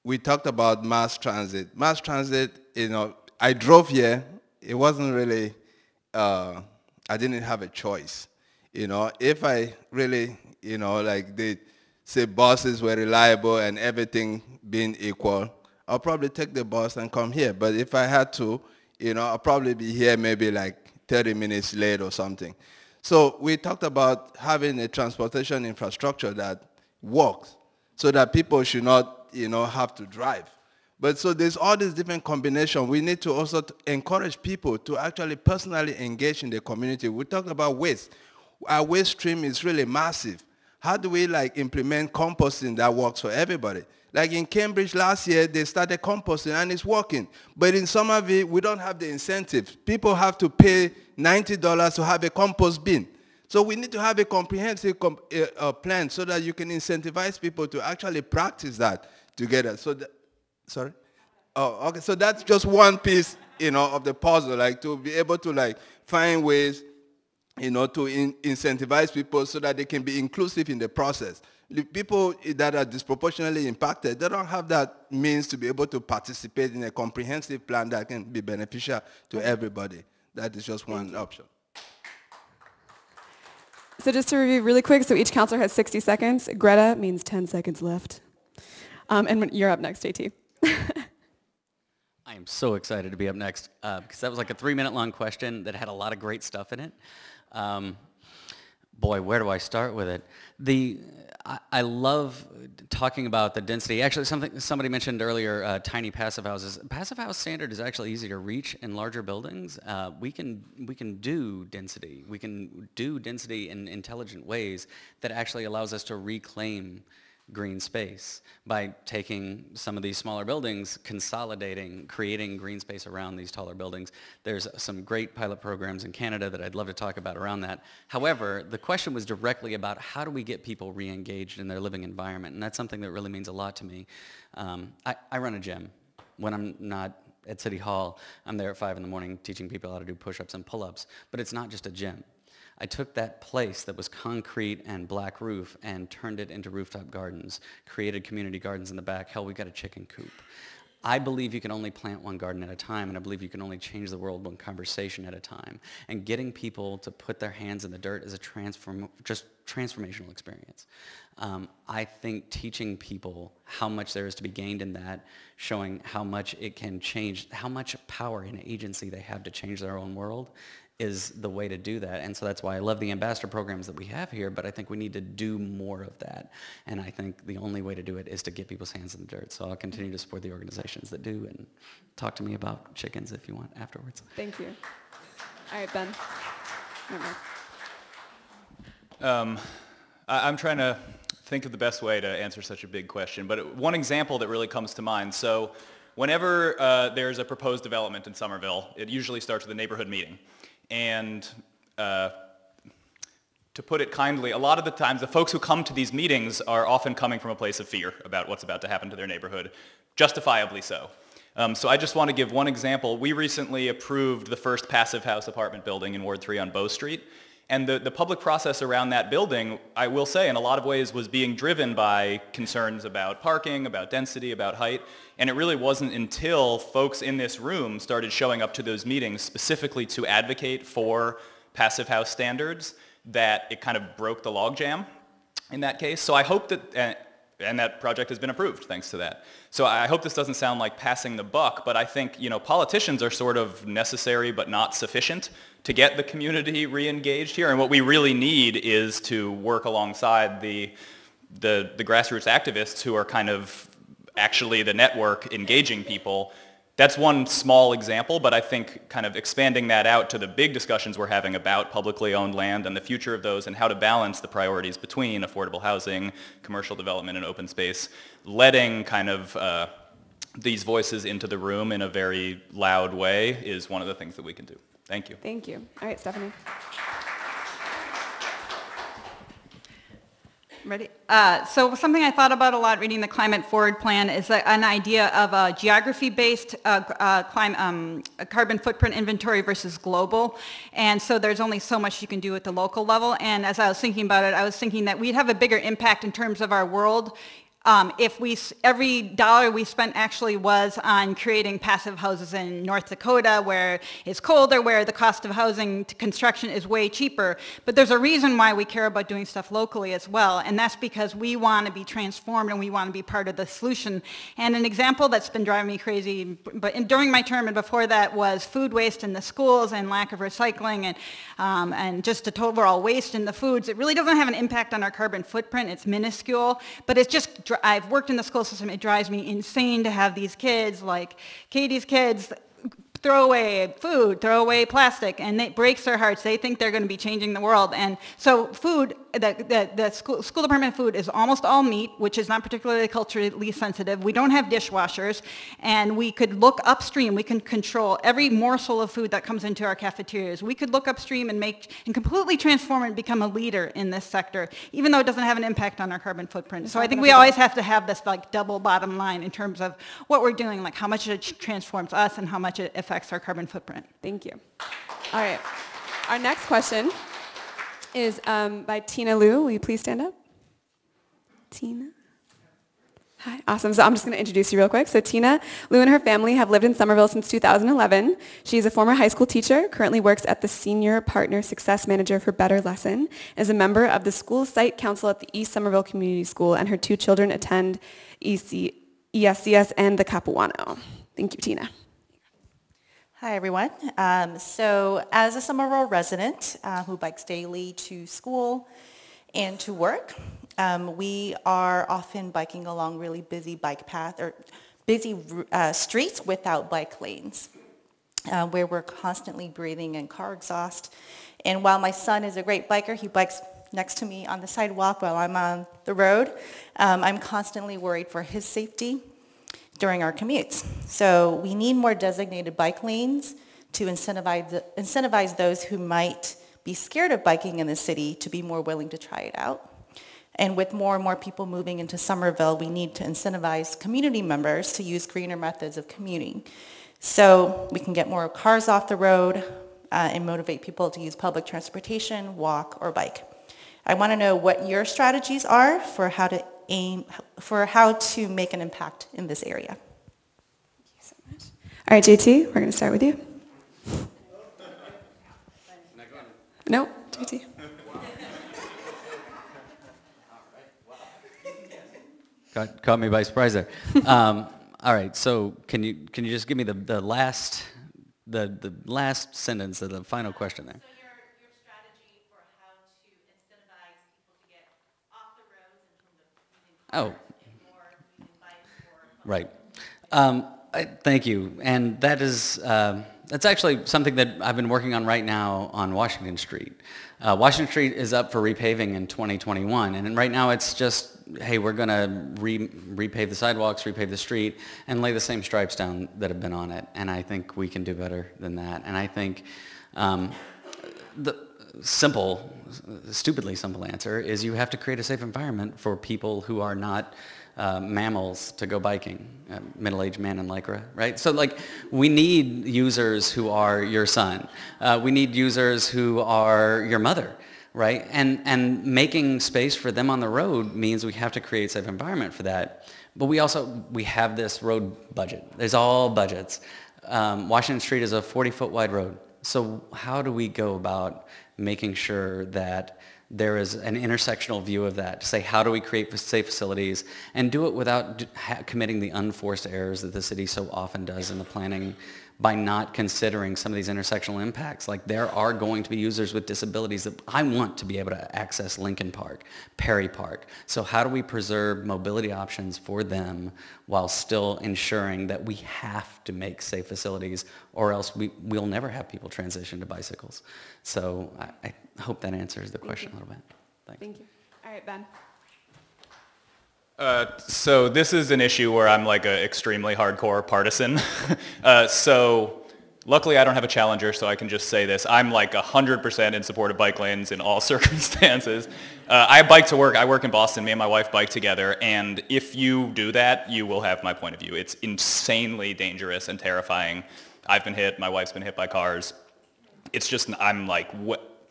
we talked about mass transit. Mass transit, you know, I drove here. It wasn't really uh, I didn't have a choice. You know, if I really, you know, like they say buses were reliable and everything being equal, I'll probably take the bus and come here. But if I had to, you know, I'll probably be here maybe like 30 minutes late or something. So we talked about having a transportation infrastructure that works so that people should not, you know, have to drive. But so there's all these different combinations. We need to also encourage people to actually personally engage in the community. We talked about waste. Our waste stream is really massive. How do we like implement composting that works for everybody? Like in Cambridge last year, they started composting and it's working. But in Somerville, we don't have the incentive. People have to pay $90 to have a compost bin. So we need to have a comprehensive comp uh, uh, plan so that you can incentivize people to actually practice that together. So Sorry? Oh, okay. So that's just one piece, you know, of the puzzle, like to be able to like find ways, you know, to in incentivize people so that they can be inclusive in the process. The people that are disproportionately impacted, they don't have that means to be able to participate in a comprehensive plan that can be beneficial to everybody. That is just one option. So just to review really quick, so each counselor has 60 seconds. Greta means 10 seconds left. Um, and you're up next, JT. I am so excited to be up next uh, because that was like a three minute long question that had a lot of great stuff in it. Um, boy, where do I start with it? The, I, I, love talking about the density. Actually, something somebody mentioned earlier, uh, tiny passive houses. Passive house standard is actually easy to reach in larger buildings. Uh, we can we can do density. We can do density in intelligent ways that actually allows us to reclaim green space by taking some of these smaller buildings, consolidating, creating green space around these taller buildings. There's some great pilot programs in Canada that I'd love to talk about around that. However, the question was directly about how do we get people re-engaged in their living environment, and that's something that really means a lot to me. Um, I, I run a gym. When I'm not at City Hall, I'm there at 5 in the morning teaching people how to do push-ups and pull-ups, but it's not just a gym. I took that place that was concrete and black roof and turned it into rooftop gardens, created community gardens in the back. Hell, we got a chicken coop. I believe you can only plant one garden at a time, and I believe you can only change the world one conversation at a time. And getting people to put their hands in the dirt is a transform, just transformational experience. Um, I think teaching people how much there is to be gained in that, showing how much it can change, how much power and agency they have to change their own world, is the way to do that. And so that's why I love the ambassador programs that we have here, but I think we need to do more of that. And I think the only way to do it is to get people's hands in the dirt. So I'll continue to support the organizations that do and talk to me about chickens if you want afterwards. Thank you. All right, Ben. Um, I, I'm trying to think of the best way to answer such a big question, but one example that really comes to mind. So whenever uh, there's a proposed development in Somerville, it usually starts with a neighborhood meeting. And uh, to put it kindly, a lot of the times the folks who come to these meetings are often coming from a place of fear about what's about to happen to their neighborhood, justifiably so. Um, so I just want to give one example. We recently approved the first passive house apartment building in Ward 3 on Bow Street. And the, the public process around that building, I will say, in a lot of ways was being driven by concerns about parking, about density, about height. And it really wasn't until folks in this room started showing up to those meetings specifically to advocate for passive house standards that it kind of broke the logjam in that case. So I hope that, and that project has been approved thanks to that. So I hope this doesn't sound like passing the buck, but I think you know politicians are sort of necessary but not sufficient to get the community re-engaged here. And what we really need is to work alongside the the, the grassroots activists who are kind of actually the network engaging people. That's one small example, but I think kind of expanding that out to the big discussions we're having about publicly owned land and the future of those and how to balance the priorities between affordable housing, commercial development, and open space, letting kind of uh, these voices into the room in a very loud way is one of the things that we can do. Thank you. Thank you. All right, Stephanie. Ready? Uh, so something I thought about a lot reading the Climate Forward Plan is a, an idea of a geography-based uh, uh, um, carbon footprint inventory versus global. And so there's only so much you can do at the local level. And as I was thinking about it, I was thinking that we'd have a bigger impact in terms of our world um, if we, every dollar we spent actually was on creating passive houses in North Dakota where it's colder, where the cost of housing construction is way cheaper. But there's a reason why we care about doing stuff locally as well, and that's because we want to be transformed and we want to be part of the solution. And an example that's been driving me crazy, but in, during my term and before that was food waste in the schools and lack of recycling and, um, and just the overall waste in the foods. It really doesn't have an impact on our carbon footprint. It's minuscule, but it's just I've worked in the school system. It drives me insane to have these kids, like Katie's kids, throw away food, throw away plastic, and it breaks their hearts. They think they're going to be changing the world. And so food, the, the, the school, school department food is almost all meat, which is not particularly culturally sensitive. We don't have dishwashers, and we could look upstream. We can control every morsel of food that comes into our cafeterias. We could look upstream and make and completely transform and become a leader in this sector, even though it doesn't have an impact on our carbon footprint. So I think we always have to have this like double bottom line in terms of what we're doing, like how much it transforms us and how much it affects affects our carbon footprint. Thank you. All right. Our next question is um, by Tina Liu. Will you please stand up? Tina. Hi, awesome. So I'm just going to introduce you real quick. So Tina Liu and her family have lived in Somerville since 2011. She's a former high school teacher, currently works at the Senior Partner Success Manager for Better Lesson, is a member of the School Site Council at the East Somerville Community School, and her two children attend EC, ESCS and the Capuano. Thank you, Tina. Hi, everyone. Um, so as a Somerville resident uh, who bikes daily to school and to work, um, we are often biking along really busy bike path or busy uh, streets without bike lanes, uh, where we're constantly breathing in car exhaust. And while my son is a great biker, he bikes next to me on the sidewalk while I'm on the road. Um, I'm constantly worried for his safety during our commutes. So we need more designated bike lanes to incentivize, incentivize those who might be scared of biking in the city to be more willing to try it out. And with more and more people moving into Somerville, we need to incentivize community members to use greener methods of commuting. So we can get more cars off the road uh, and motivate people to use public transportation, walk, or bike. I want to know what your strategies are for how to aim for how to make an impact in this area. Thank you So much. All right, JT, we're going to start with you. No, JT. Caught, caught me by surprise there. Um, all right, so can you can you just give me the, the last the the last sentence of the final question there? Oh. Right. Um, I, thank you. And that is, uh, that's actually something that I've been working on right now on Washington Street. Uh, Washington Street is up for repaving in 2021. And right now it's just, hey, we're going to re- repave the sidewalks, repave the street, and lay the same stripes down that have been on it. And I think we can do better than that. And I think um, the, simple, stupidly simple answer is you have to create a safe environment for people who are not uh, MAMILs to go biking, uh, middle-aged man in lycra, right? So like, we need users who are your son. Uh, we need users who are your mother, right? And, and making space for them on the road means we have to create a safe environment for that. But we also, we have this road budget. There's all budgets. Um, Washington Street is a 40-foot wide road. So how do we go about making sure that there is an intersectional view of that to say how do we create safe facilities and do it without committing the unforced errors that the city so often does in the planning by not considering some of these intersectional impacts. Like there are going to be users with disabilities that I want to be able to access Lincoln Park, Perry Park. So how do we preserve mobility options for them while still ensuring that we have to make safe facilities or else we, we'll never have people transition to bicycles. So I, I hope that answers the question a little bit. Thanks. Thank you. All right, Ben. Uh, so this is an issue where I'm like an extremely hardcore partisan. uh, so luckily I don't have a challenger, so I can just say this. I'm like 100% in support of bike lanes in all circumstances. Uh, I bike to work. I work in Boston. Me and my wife bike together. And if you do that, you will have my point of view. It's insanely dangerous and terrifying. I've been hit. My wife's been hit by cars. It's just, I'm like, what?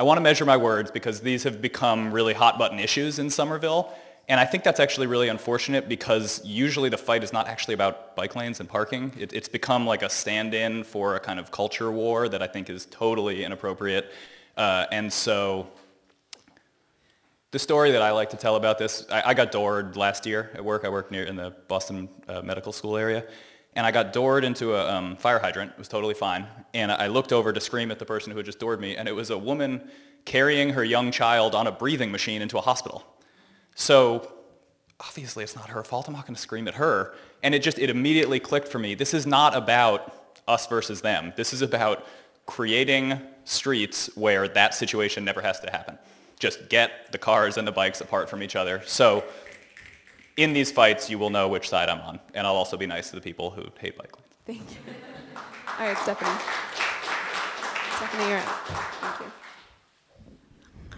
I want to measure my words because these have become really hot button issues in Somerville. And I think that's actually really unfortunate because usually the fight is not actually about bike lanes and parking. It, it's become like a stand-in for a kind of culture war that I think is totally inappropriate. Uh, and so the story that I like to tell about this, I, I got doored last year at work. I work near in the Boston uh, Medical School area. And I got doored into a um, fire hydrant. It was totally fine. And I looked over to scream at the person who had just doored me. And it was a woman carrying her young child on a breathing machine into a hospital. So obviously it's not her fault. I'm not going to scream at her. And it just, it immediately clicked for me. This is not about us versus them. This is about creating streets where that situation never has to happen. Just get the cars and the bikes apart from each other. So in these fights, you will know which side I'm on. And I'll also be nice to the people who hate bike lanes. Thank you. All right, Stephanie. Stephanie, you're up. Thank you.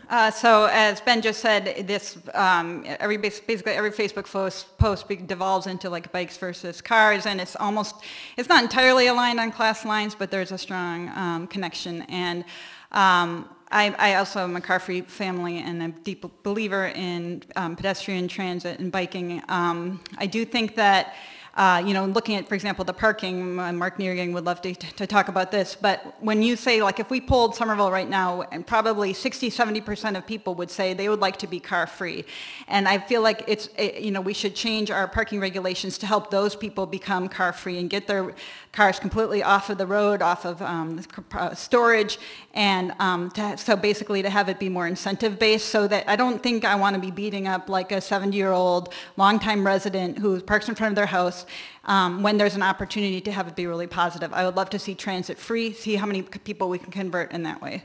Uh, so as Ben just said, this um, every basically every Facebook post, devolves into like bikes versus cars, and it's almost it's not entirely aligned on class lines, but there's a strong um, connection. And um, I, I, also am a car-free family and a deep believer in um, pedestrian transit and biking. Um, I do think that uh, you know, looking at, for example, the parking, Mark Niedergang would love to, to talk about this, but when you say, like, if we pulled Somerville right now, and probably 60, 70% of people would say they would like to be car-free. And I feel like it's, it, you know, we should change our parking regulations to help those people become car-free and get their cars completely off of the road, off of um, uh, storage, and um, to, so basically to have it be more incentive-based so that I don't think I want to be beating up like a 70-year-old longtime resident who parks in front of their house um, when there's an opportunity to have it be really positive. I would love to see transit free, see how many people we can convert in that way.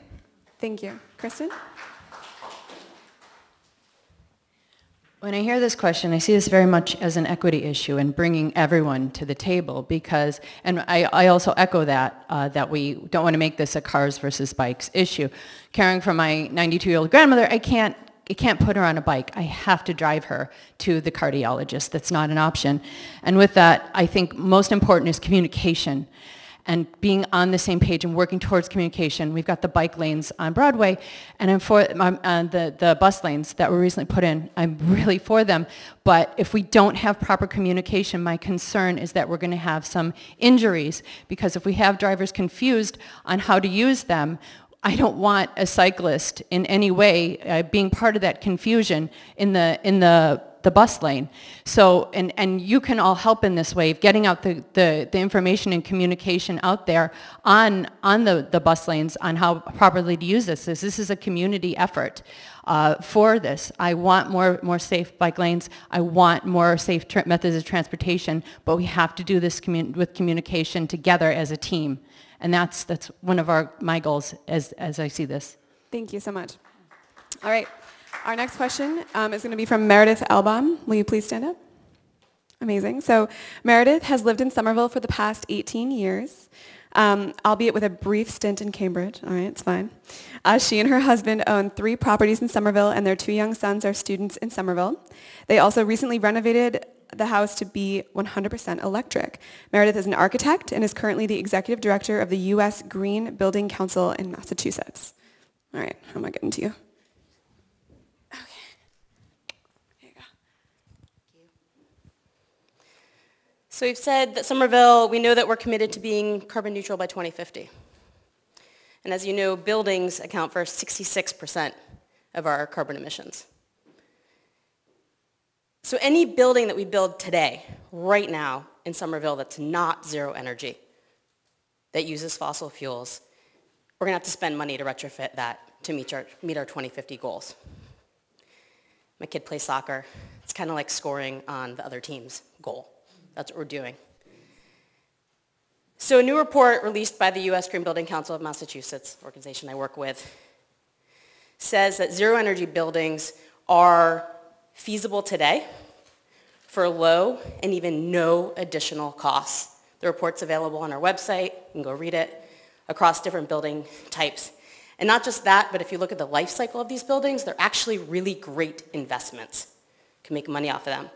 Thank you. Kristen? When I hear this question, I see this very much as an equity issue and bringing everyone to the table because, and I, I also echo that, uh, that we don't want to make this a cars versus bikes issue. Caring for my 92-year-old grandmother, I can't, I can't put her on a bike. I have to drive her to the cardiologist. That's not an option. And with that, I think most important is communication and being on the same page and working towards communication. We've got the bike lanes on Broadway and I'm for um, uh, the, the bus lanes that were recently put in. I'm really for them. But if we don't have proper communication, my concern is that we're going to have some injuries because if we have drivers confused on how to use them, I don't want a cyclist in any way uh, being part of that confusion in the, in the the bus lane. So, and, and you can all help in this way of getting out the, the, the information and communication out there on, on the, the bus lanes on how properly to use this. This, is a community effort uh, for this. I want more, more safe bike lanes. I want more safe methods of transportation, but we have to do this commun with communication together as a team. And that's, that's one of our, my goals as, as I see this. Thank you so much. All right. Our next question um, is going to be from Meredith Elbaum. Will you please stand up? Amazing. So Meredith has lived in Somerville for the past 18 years. um, albeit with a brief stint in Cambridge. All right, it's fine. Uh, she and her husband own three properties in Somerville, and their two young sons are students in Somerville. They also recently renovated the house to be 100% electric. Meredith is an architect and is currently the executive director of the U.S. Green Building Council in Massachusetts. All right, how am I getting to you? So we've said that Somerville, we know that we're committed to being carbon neutral by 2050. And as you know, buildings account for 66% of our carbon emissions. So any building that we build today, right now in Somerville that's not zero energy, that uses fossil fuels, we're going to have to spend money to retrofit that to meet our, meet our 2050 goals. My kid plays soccer. It's kind of like scoring on the other team's goal. That's what we're doing. So a new report released by the U.S. Green Building Council of Massachusetts, organization I work with, says that zero energy buildings are feasible today for low and even no additional costs. The report's available on our website. You can go read it across different building types. And not just that, but if you look at the life cycle of these buildings, they're actually really great investments. You can make money off of them.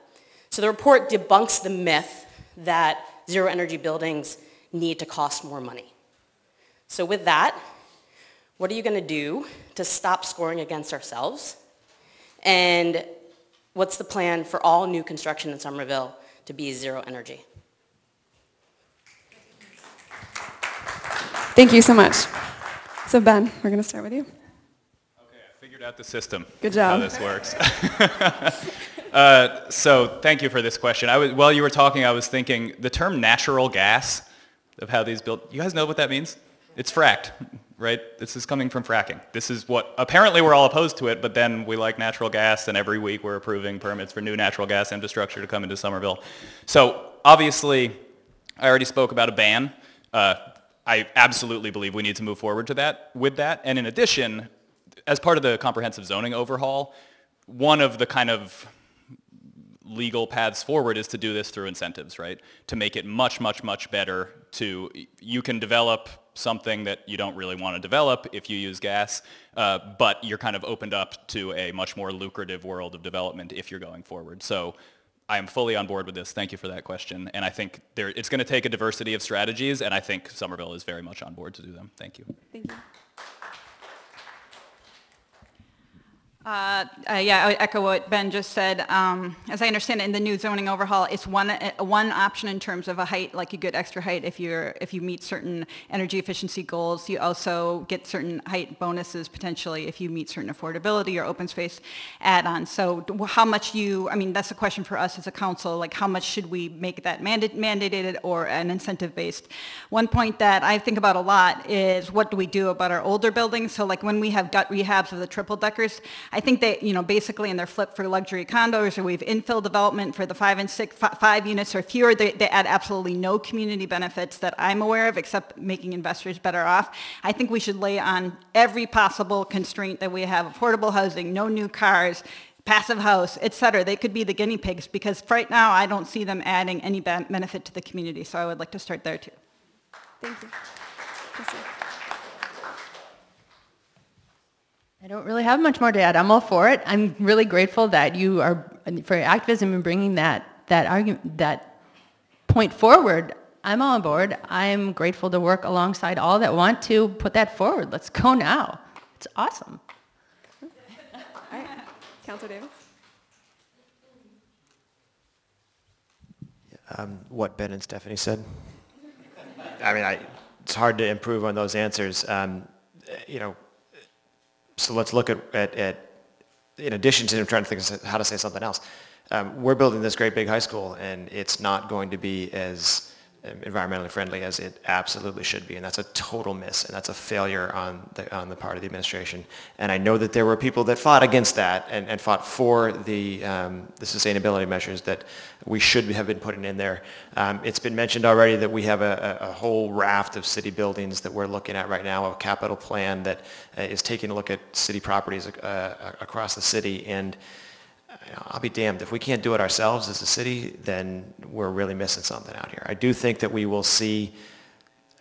So the report debunks the myth that zero energy buildings need to cost more money. So with that, what are you going to do to stop scoring against ourselves? And what's the plan for all new construction in Somerville to be zero energy? Thank you so much. So Ben, we're going to start with you. Okay, I figured out the system. Good job. How this works. uh, so thank you for this question. I was, while you were talking, I was thinking the term natural gas of how these built. You guys know what that means? It's fracked, right? This is coming from fracking. This is what apparently we're all opposed to it, but then we like natural gas, and every week we're approving permits for new natural gas infrastructure to come into Somerville. So obviously, I already spoke about a ban. Uh, I absolutely believe we need to move forward to that with that. And in addition, as part of the comprehensive zoning overhaul, one of the kind of legal paths forward is to do this through incentives, right? To make it much, much, much better to, you can develop something that you don't really want to develop if you use gas, uh, but you're kind of opened up to a much more lucrative world of development if you're going forward. So I am fully on board with this. Thank you for that question. And I think there, it's going to take a diversity of strategies, and I think Somerville is very much on board to do them. Thank you. Thank you. Uh, uh, yeah, I echo what Ben just said. Um, as I understand it, in the new zoning overhaul, it's one uh, one option in terms of a height, like you get extra height if you're if you meet certain energy efficiency goals. You also get certain height bonuses potentially if you meet certain affordability or open space add-ons. So how much you? I mean, that's a question for us as a council. Like how much should we make that mandate, mandated or an incentive based? One point that I think about a lot is what do we do about our older buildings? So like when we have gut rehabs of the triple deckers. I think they, you know, basically in their flip for luxury condos, or we've infill development for the five and six, five units or fewer, they, they add absolutely no community benefits that I'm aware of, except making investors better off. I think we should lay on every possible constraint that we have: affordable housing, no new cars, passive house, et cetera. They could be the guinea pigs because right now I don't see them adding any benefit to the community. So I would like to start there too. Thank you. I don't really have much more to add. I'm all for it. I'm really grateful that you are for your activism and bringing that that argument that point forward. I'm on board. I'm grateful to work alongside all that want to put that forward. Let's go now. It's awesome. All right, Councilor Davis. Um, what Ben and Stephanie said. I mean, I, it's hard to improve on those answers. Um, you know, so let's look at, at, at, in addition to trying to think of how to say something else, um, we're building this great big high school and it's not going to be as um, environmentally friendly as it absolutely should be. And that's a total miss and that's a failure on the, on the part of the administration. And I know that there were people that fought against that and, and fought for the, um, the sustainability measures that we should have been putting in there. Um, it's been mentioned already that we have a, a, whole raft of city buildings that we're looking at right now, a capital plan that uh, is taking a look at city properties uh, across the city. And I'll be damned. If we can't do it ourselves as a city, then we're really missing something out here. I do think that we will see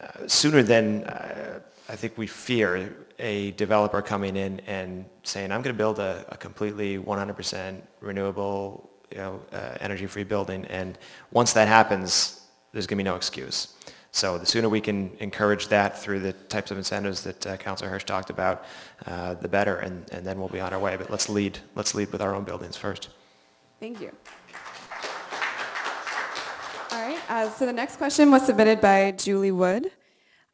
uh, sooner than uh, I think we fear a developer coming in and saying, I'm going to build a, a completely 100% renewable, you know, uh, energy-free building, and once that happens, there's going to be no excuse. So the sooner we can encourage that through the types of incentives that uh, Councilor Hirsch talked about, uh, the better, and, and then we'll be on our way. But let's lead, let's lead with our own buildings first. Thank you. All right, uh, so the next question was submitted by Julie Wood.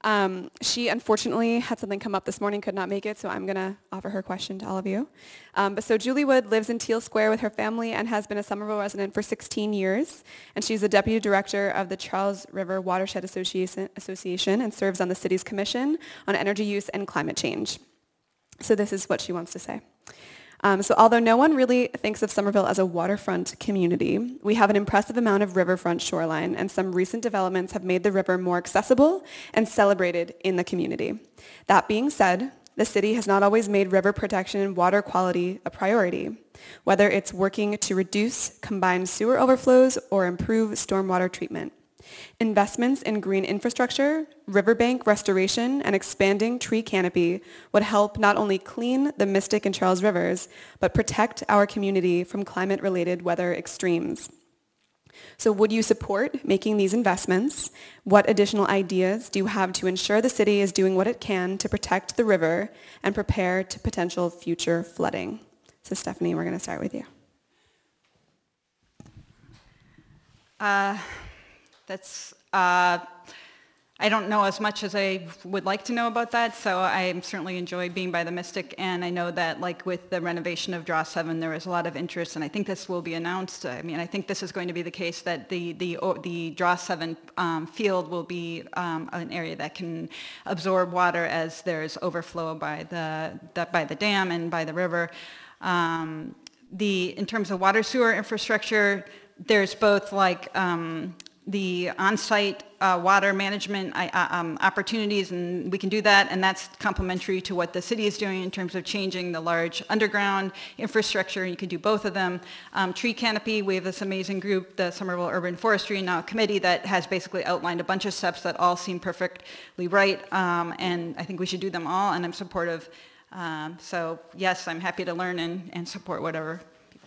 Um, she unfortunately had something come up this morning, could not make it, so I'm going to offer her question to all of you. Um, but so Julie Wood lives in Teele Square with her family and has been a Somerville resident for 16 years. And she's the deputy director of the Charles River Watershed Association, Association and serves on the city's commission on energy use and climate change. So this is what she wants to say. Um, so although no one really thinks of Somerville as a waterfront community, we have an impressive amount of riverfront shoreline, and some recent developments have made the river more accessible and celebrated in the community. That being said, the city has not always made river protection and water quality a priority, whether it's working to reduce combined sewer overflows or improve stormwater treatment. Investments in green infrastructure, riverbank restoration, and expanding tree canopy would help not only clean the Mystic and Charles Rivers, but protect our community from climate-related weather extremes. So would you support making these investments? What additional ideas do you have to ensure the city is doing what it can to protect the river and prepare to potential future flooding? So Stephanie, we're going to start with you. Uh, that's, uh, I don't know as much as I would like to know about that, so I certainly enjoy being by the Mystic, and I know that like with the renovation of Draw 7, there is a lot of interest, and I think this will be announced. I mean, I think this is going to be the case that the, the, the Draw 7 um, field will be um, an area that can absorb water as there's overflow by the, the by the dam and by the river. Um, the, in terms of water sewer infrastructure, there's both like um, the on-site uh, water management uh, um, opportunities, and we can do that, and that's complementary to what the city is doing in terms of changing the large underground infrastructure, and you can do both of them. Um, tree canopy, we have this amazing group, the Somerville Urban Forestry now committee that has basically outlined a bunch of steps that all seem perfectly right, um, and I think we should do them all, and I'm supportive. Um, so yes, I'm happy to learn and, and support whatever.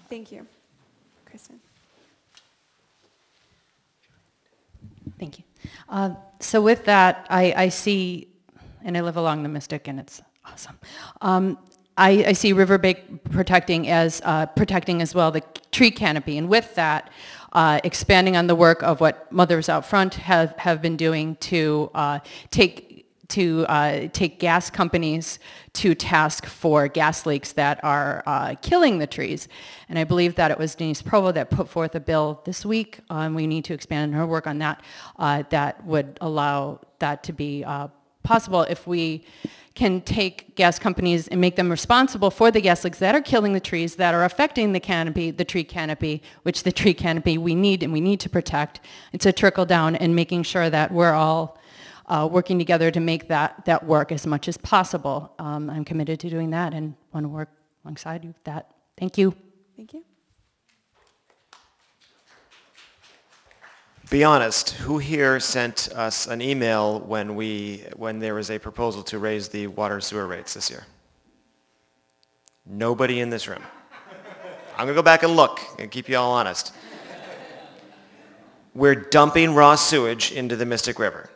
Thank you. Thank you. Uh, so with that, I, I, see, and I live along the Mystic, and it's awesome. Um, I, I, see riverbank protecting as uh, protecting as well the tree canopy, and with that, uh, expanding on the work of what Mothers Out Front have, have been doing to uh, take to uh, take gas companies to task for gas leaks that are uh, killing the trees. And I believe that it was Denise Provost that put forth a bill this week. Um, we need to expand her work on that. Uh, that would allow that to be uh, possible if we can take gas companies and make them responsible for the gas leaks that are killing the trees, that are affecting the canopy, the tree canopy, which the tree canopy we need and we need to protect. It's a trickle down and making sure that we're all uh, working together to make that, that work as much as possible. Um, I'm committed to doing that and want to work alongside you with that. Thank you. Thank you. Be honest, who here sent us an email when, we, when there was a proposal to raise the water sewer rates this year? Nobody in this room. I'm going to go back and look and keep you all honest. We're dumping raw sewage into the Mystic River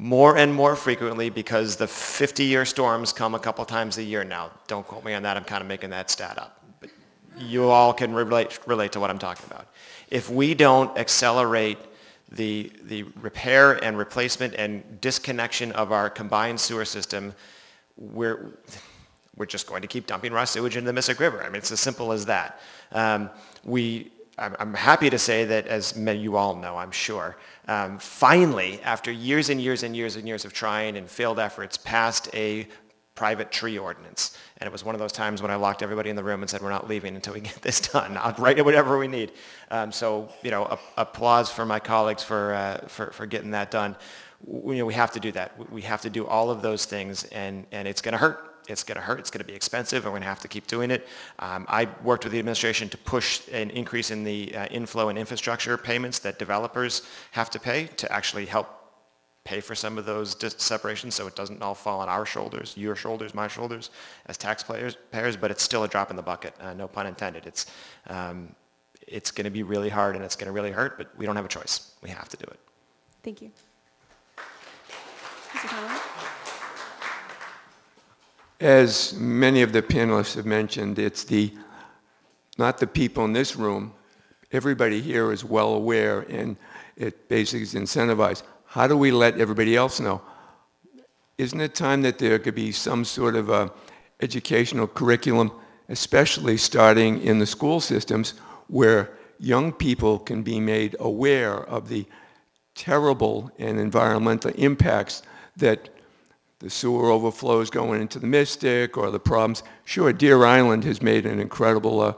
more and more frequently because the 50-year storms come a couple times a year now. Don't quote me on that. I'm kind of making that stat up. But you all can relate, relate to what I'm talking about. If we don't accelerate the, the repair and replacement and disconnection of our combined sewer system, we're, we're just going to keep dumping raw sewage into the Mystic River. I mean, it's as simple as that. Um, we, I'm, happy to say that, as many you all know, I'm sure, um, finally, after years and years and years and years of trying and failed efforts, passed a private tree ordinance. And it was one of those times when I locked everybody in the room and said, we're not leaving until we get this done. I'll write whatever we need. Um, so, you know, a, applause for my colleagues for, uh, for, for getting that done. We, you know, we have to do that. We have to do all of those things, and, and it's going to hurt it's going to hurt, it's going to be expensive, and we're going to have to keep doing it. Um, I worked with the administration to push an increase in the uh, inflow and infrastructure payments that developers have to pay to actually help pay for some of those separations so it doesn't all fall on our shoulders, your shoulders, my shoulders as taxpayers, payers, but it's still a drop in the bucket, uh, no pun intended. It's, um, it's going to be really hard and it's going to really hurt, but we don't have a choice. We have to do it. Thank you. As many of the panelists have mentioned, it's the, not the people in this room, everybody here is well aware and it basically is incentivized. How do we let everybody else know? Isn't it time that there could be some sort of a educational curriculum, especially starting in the school systems, where young people can be made aware of the terrible and environmental impacts that the sewer overflows going into the Mystic or the problems. Sure, Deer Island has made an incredible uh,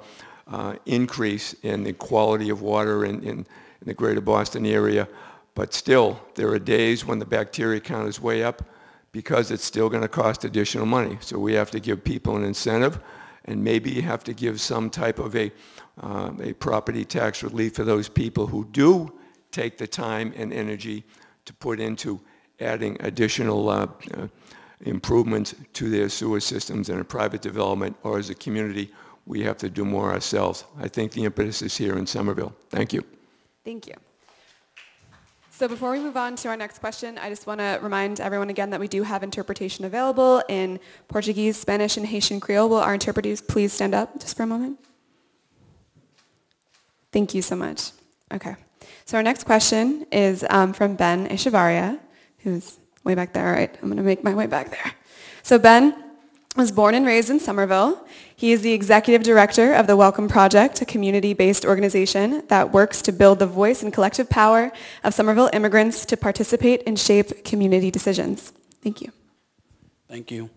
uh, increase in the quality of water in, in, in the greater Boston area, but still, there are days when the bacteria count is way up because it's still going to cost additional money. So we have to give people an incentive, and maybe you have to give some type of a, uh, a property tax relief for those people who do take the time and energy to put into adding additional uh, uh, improvements to their sewer systems in a private development or as a community, we have to do more ourselves. I think the impetus is here in Somerville. Thank you. Thank you. So before we move on to our next question, I just want to remind everyone again that we do have interpretation available in Portuguese, Spanish, and Haitian Creole. Will our interpreters please stand up just for a moment? Thank you so much. Okay. So our next question is um, from Ben Echevarria, who's way back there. All right, I'm going to make my way back there. So Ben was born and raised in Somerville. He is the executive director of the Welcome Project, a community-based organization that works to build the voice and collective power of Somerville immigrants to participate and shape community decisions. Thank you. Thank you.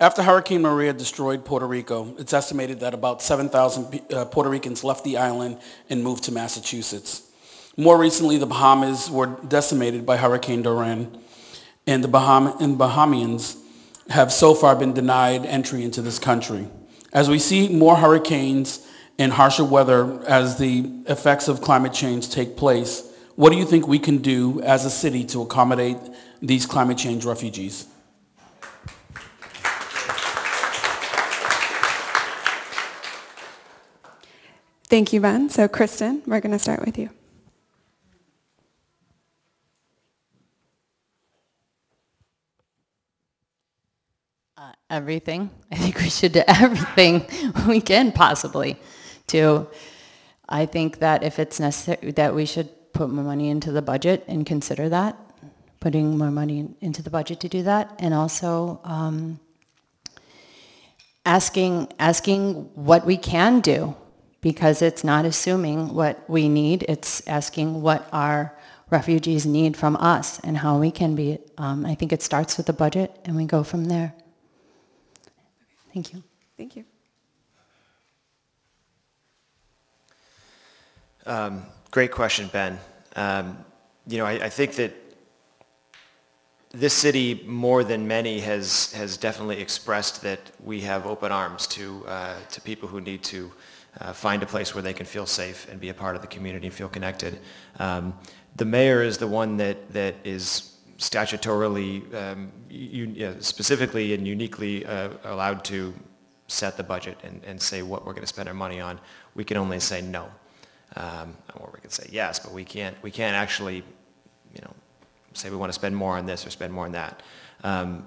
After Hurricane Maria destroyed Puerto Rico, it's estimated that about 7,000 uh, Puerto Ricans left the island and moved to Massachusetts. More recently, the Bahamas were decimated by Hurricane Dorian, and the Baham- and Bahamians have so far been denied entry into this country. As we see more hurricanes and harsher weather as the effects of climate change take place, what do you think we can do as a city to accommodate these climate change refugees? Thank you, Ben. So Kristen, we're going to start with you. Everything. I think we should do everything we can possibly to. I think that if it's necessary, that we should put more money into the budget and consider that, putting more money into the budget to do that, and also um, asking asking what we can do, because it's not assuming what we need; it's asking what our refugees need from us and how we can be. Um, I think it starts with the budget, and we go from there. Thank you. Thank you. Um, great question, Ben. Um, you know, I, I, think that this city, more than many, has has definitely expressed that we have open arms to uh, to people who need to uh, find a place where they can feel safe and be a part of the community and feel connected. Um, the mayor is the one that that is statutorily, um, specifically and uniquely uh, allowed to set the budget and, and say what we're going to spend our money on. We can only say no. Um, or we can say yes, but we can't, we can't actually, you know, say we want to spend more on this or spend more on that. Um,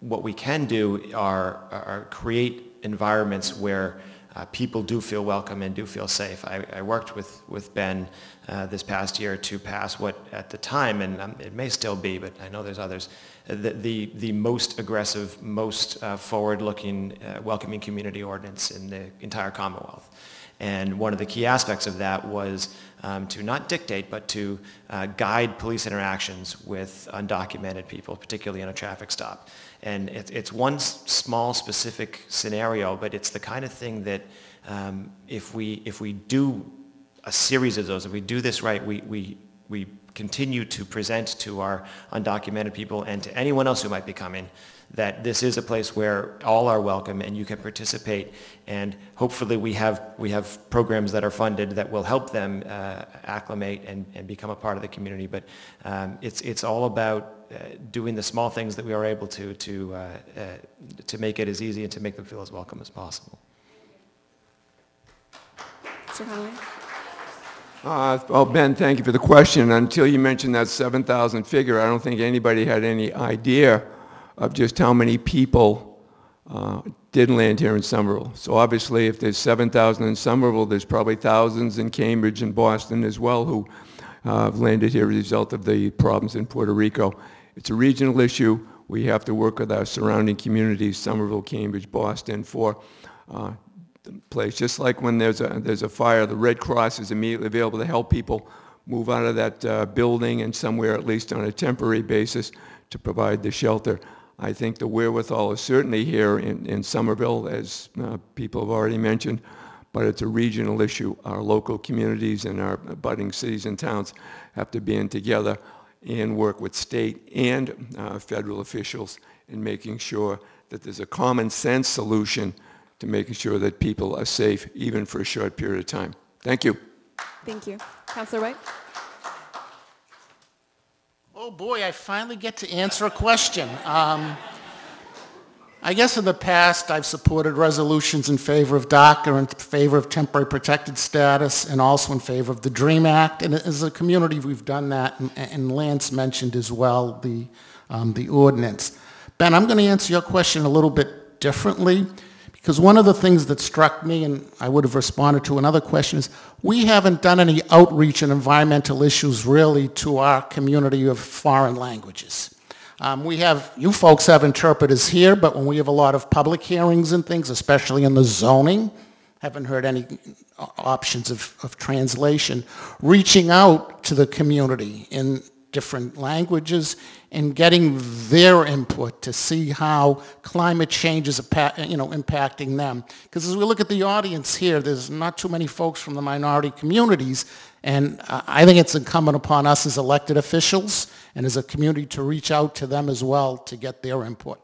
what we can do are, are create environments where uh, people do feel welcome and do feel safe. I, I worked with, with Ben uh, this past year to pass what at the time, and um, it may still be, but I know there's others, uh, the, the, the, most aggressive, most uh, forward-looking, uh, welcoming community ordinance in the entire Commonwealth. And one of the key aspects of that was um, to not dictate, but to uh, guide police interactions with undocumented people, particularly in a traffic stop. And it, it's one small specific scenario, but it's the kind of thing that um, if, we, if we do a series of those, if we do this right, we, we, we continue to present to our undocumented people and to anyone else who might be coming that this is a place where all are welcome and you can participate and hopefully we have we have programs that are funded that will help them uh, acclimate and, and become a part of the community but um, it's it's all about uh, doing the small things that we are able to to uh, uh to make it as easy and to make them feel as welcome as possible. Mr. Connolly. Uh, well, Ben, thank you for the question. Until you mentioned that 7,000 figure, I don't think anybody had any idea of just how many people uh, did land here in Somerville. So obviously, if there's 7,000 in Somerville, there's probably thousands in Cambridge and Boston as well who uh, landed here as a result of the problems in Puerto Rico. It's a regional issue. We have to work with our surrounding communities, Somerville, Cambridge, Boston, for uh, place. Just like when there's a, there's a fire, the Red Cross is immediately available to help people move out of that uh, building and somewhere at least on a temporary basis to provide the shelter. I think the wherewithal is certainly here in, in Somerville, as uh, people have already mentioned, but it's a regional issue. Our local communities and our budding cities and towns have to be in together and work with state and uh, federal officials in making sure that there's a common sense solution to making sure that people are safe even for a short period of time. Thank you. Thank you. Councillor White? Oh boy, I finally get to answer a question. Um, I guess in the past I've supported resolutions in favor of DACA, in favor of temporary protected status, and also in favor of the DREAM Act. And as a community we've done that, and, and Lance mentioned as well the, um, the ordinance. Ben, I'm going to answer your question a little bit differently. Because one of the things that struck me, and I would have responded to another question, is we haven't done any outreach on environmental issues really to our community of foreign languages. Um, we have, you folks have interpreters here, but when we have a lot of public hearings and things, especially in the zoning, haven't heard any options of, of translation, reaching out to the community in different languages and getting their input to see how climate change is you know, impacting them. Because as we look at the audience here, there's not too many folks from the minority communities, and I think it's incumbent upon us as elected officials and as a community to reach out to them as well to get their input.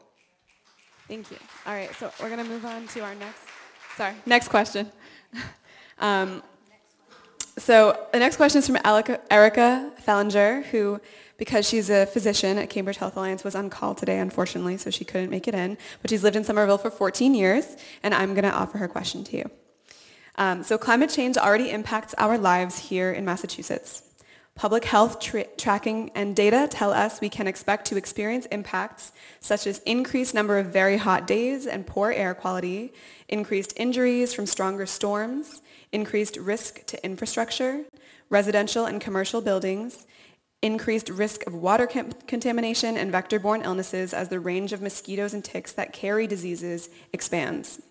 Thank you. All right, so we're going to move on to our next, sorry, next question. um, so the next question is from Erica, Fellinger, who because she's a physician at Cambridge Health Alliance, was on call today, unfortunately, so she couldn't make it in. But she's lived in Somerville for 14 years, and I'm going to offer her question to you. Um, so climate change already impacts our lives here in Massachusetts. Public health tra tracking and data tell us we can expect to experience impacts such as increased number of very hot days and poor air quality, increased injuries from stronger storms, increased risk to infrastructure, residential and commercial buildings, increased risk of water contamination and vector-borne illnesses as the range of mosquitoes and ticks that carry diseases expands.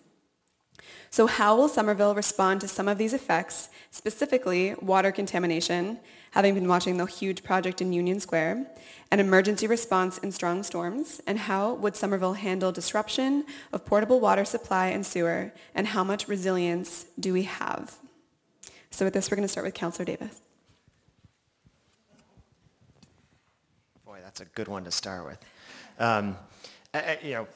So how will Somerville respond to some of these effects, specifically water contamination, having been watching the huge project in Union Square, an emergency response in strong storms, and how would Somerville handle disruption of portable water supply and sewer, and how much resilience do we have? So with this, we're going to start with Councillor Davis. That's a good one to start with. Um, I, you know,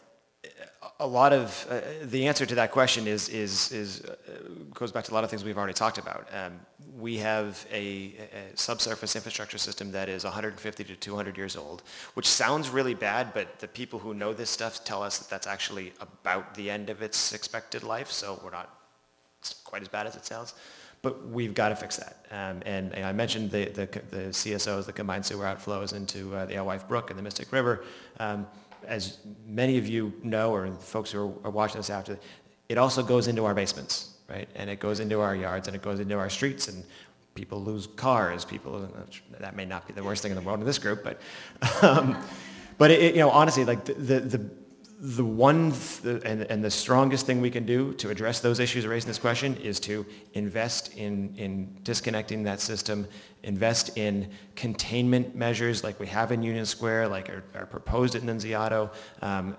a lot of uh, the answer to that question is is is uh, goes back to a lot of things we've already talked about. Um, we have a, a, subsurface infrastructure system that is 150 to 200 years old, which sounds really bad, but the people who know this stuff tell us that that's actually about the end of its expected life. So we're not quite as bad as it sounds. But we've got to fix that. Um, and, and, I mentioned the, the, the, CSOs, the combined sewer outflows into uh, the Alewife Brook and the Mystic River. Um, as many of you know, or folks who are, are watching this after, it also goes into our basements, right? And it goes into our yards and it goes into our streets and people lose cars. People, that may not be the worst thing in the world in this group, but, um, but it, you know, honestly, like the, the, the the one th and, and, the strongest thing we can do to address those issues raised in this question is to invest in, in disconnecting that system, invest in containment measures like we have in Union Square, like are, are proposed at Nunziato, um,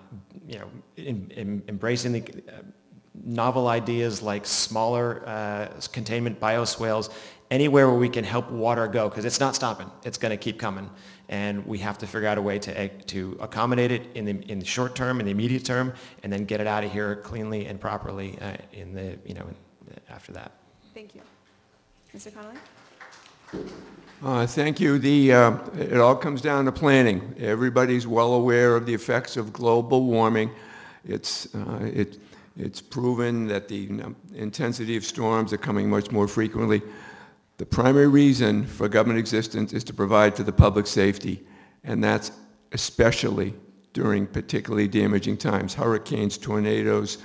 you know, in, in embracing the, uh, novel ideas like smaller uh, containment bioswales, anywhere where we can help water go, because it's not stopping. It's going to keep coming. And we have to figure out a way to, to accommodate it in the, in the short term, in the immediate term, and then get it out of here cleanly and properly uh, in the, you know, after that. Thank you. Mr. Connolly? Uh, Thank you. The, uh, it all comes down to planning. Everybody's well aware of the effects of global warming. It's, uh, it, it's proven that the intensity of storms are coming much more frequently. The primary reason for government existence is to provide for the public safety, and that's especially during particularly damaging times, hurricanes, tornadoes,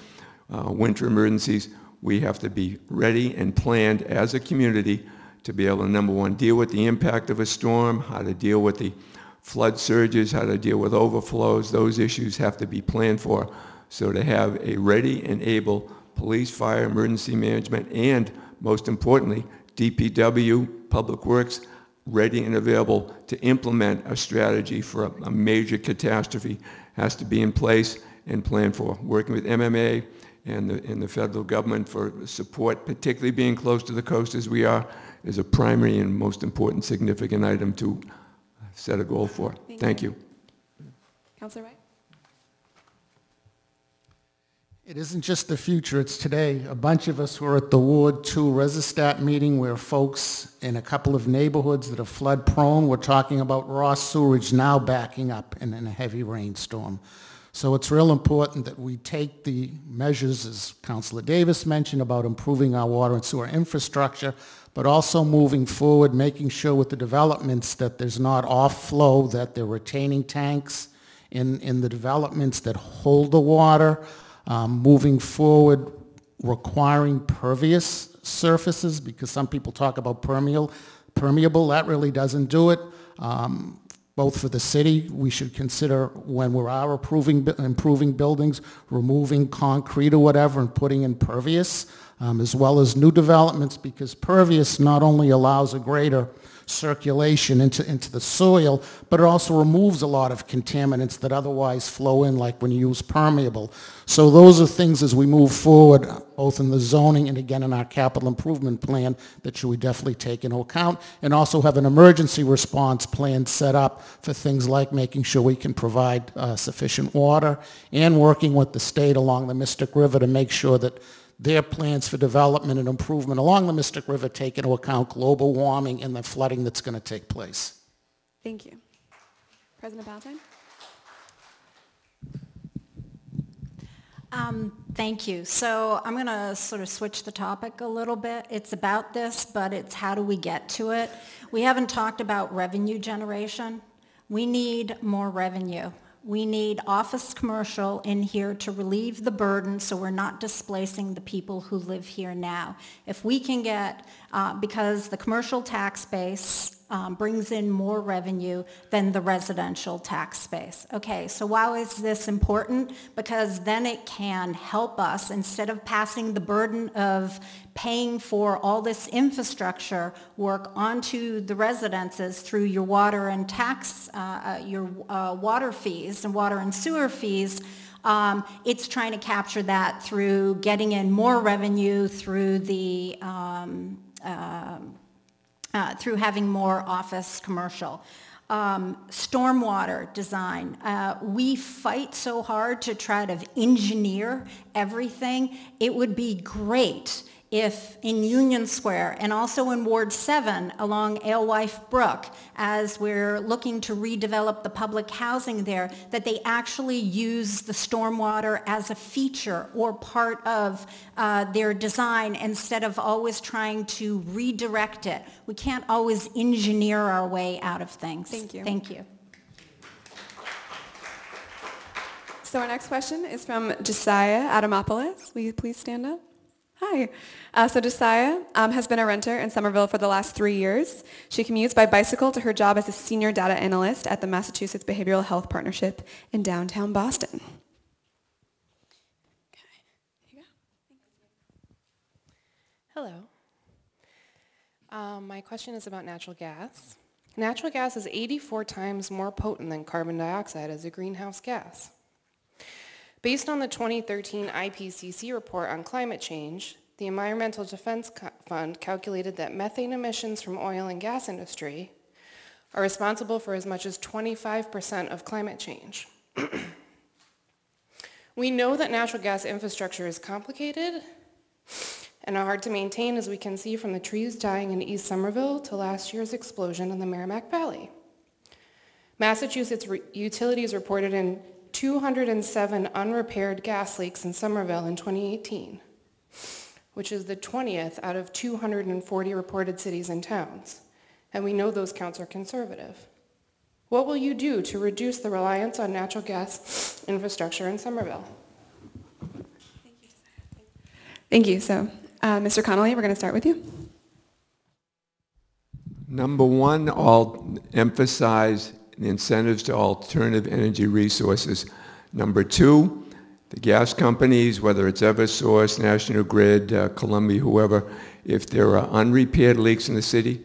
uh, winter emergencies. We have to be ready and planned as a community to be able to, number one, deal with the impact of a storm, how to deal with the flood surges, how to deal with overflows. Those issues have to be planned for. So to have a ready and able police, fire, emergency management, and most importantly, DPW, Public Works, ready and available to implement a strategy for a, a major catastrophe has to be in place and planned for. Working with MEMA and the, and the federal government for support, particularly being close to the coast as we are, is a primary and most important significant item to set a goal for. Thank Thank you. you. Councilor Wright? It isn't just the future, it's today. A bunch of us were at the Ward 2 Resistat meeting where folks in a couple of neighborhoods that are flood prone were talking about raw sewage now backing up in, in a heavy rainstorm. So it's real important that we take the measures, as Councilor Davis mentioned, about improving our water and sewer infrastructure, but also moving forward, making sure with the developments that there's not off flow, that they're retaining tanks in, in the developments that hold the water, um, moving forward, requiring pervious surfaces, because some people talk about permeable, permeable, that really doesn't do it. Um, both for the city, we should consider when we are approving, improving buildings, removing concrete or whatever and putting in pervious, um, as well as new developments, because pervious not only allows a greater circulation into, into the soil, but it also removes a lot of contaminants that otherwise flow in, like when you use permeable. So those are things as we move forward, both in the zoning and again in our capital improvement plan, that should we definitely take into account, and also have an emergency response plan set up for things like making sure we can provide uh, sufficient water, and working with the state along the Mystic River to make sure that their plans for development and improvement along the Mystic River take into account global warming and the flooding that's going to take place. Thank you. President Ballantyne? Um, Thank you. So I'm going to sort of switch the topic a little bit. It's about this, but it's how do we get to it? We haven't talked about revenue generation. We need more revenue. We need office commercial in here to relieve the burden so we're not displacing the people who live here now. If we can get, uh, because the commercial tax base um, brings in more revenue than the residential tax base. Okay, so why is this important? Because then it can help us, instead of passing the burden of paying for all this infrastructure work onto the residences through your water and tax, uh, uh, your uh, water fees and water and sewer fees, um, it's trying to capture that through getting in more revenue through the um, um uh, through having more office commercial. Um, stormwater design. Uh, we fight so hard to try to engineer everything. It would be great if in Union Square and also in Ward 7 along Alewife Brook, as we're looking to redevelop the public housing there, that they actually use the stormwater as a feature or part of uh, their design instead of always trying to redirect it. We can't always engineer our way out of things. Thank you. Thank you. So our next question is from Josiah Adamopoulos. Will you please stand up? Hi. Uh, so Josiah um, has been a renter in Somerville for the last three years. She commutes by bicycle to her job as a senior data analyst at the Massachusetts Behavioral Health Partnership in downtown Boston. Hello. Um, my question is about natural gas. Natural gas is 84 times more potent than carbon dioxide as a greenhouse gas. Based on the 2013 IPCC report on climate change, the Environmental Defense Fund calculated that methane emissions from oil and gas industry are responsible for as much as 25% of climate change. we know that natural gas infrastructure is complicated and are hard to maintain as we can see from the trees dying in East Somerville to last year's explosion in the Merrimack Valley. Massachusetts utilities reported in 207 unrepaired gas leaks in Somerville in 2018, which is the 20th out of 240 reported cities and towns. And we know those counts are conservative. What will you do to reduce the reliance on natural gas infrastructure in Somerville? Thank you. So, uh, Mr. Connolly, we're going to start with you. Number one, I'll emphasize the incentives to alternative energy resources. Number two, the gas companies, whether it's Eversource, National Grid, uh, Columbia, whoever, if there are unrepaired leaks in the city,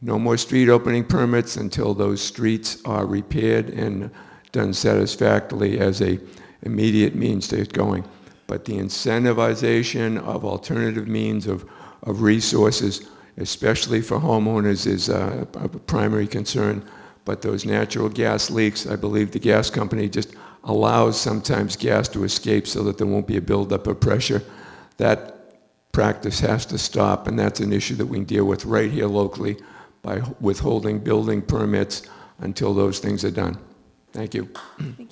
no more street opening permits until those streets are repaired and done satisfactorily as a immediate means to get going. But the incentivization of alternative means of, of resources, especially for homeowners, is uh, a primary concern but those natural gas leaks, I believe the gas company just allows sometimes gas to escape so that there won't be a buildup of pressure. That practice has to stop, and that's an issue that we can deal with right here locally by withholding building permits until those things are done. Thank you. Thank you.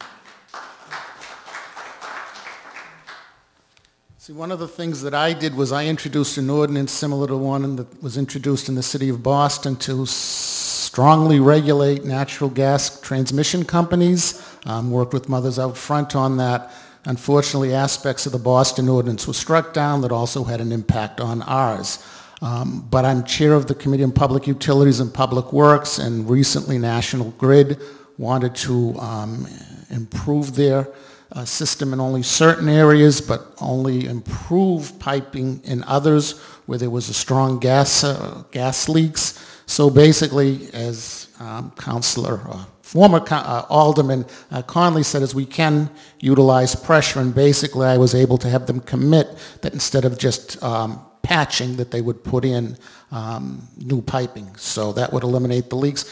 See, one of the things that I did was I introduced an ordinance similar to one that was introduced in the city of Boston to strongly regulate natural gas transmission companies. Um, worked with Mothers Out Front on that. Unfortunately, aspects of the Boston ordinance were struck down that also had an impact on ours. Um, but I'm chair of the Committee on Public Utilities and Public Works, and recently National Grid wanted to um, improve their uh, system in only certain areas, but only improve piping in others where there was a strong gas, uh, gas leaks. So basically, as um, Councillor, uh, former uh, Alderman uh, Conley said, is we can utilize pressure, and basically I was able to have them commit that instead of just um, patching, that they would put in um, new piping. So that would eliminate the leaks.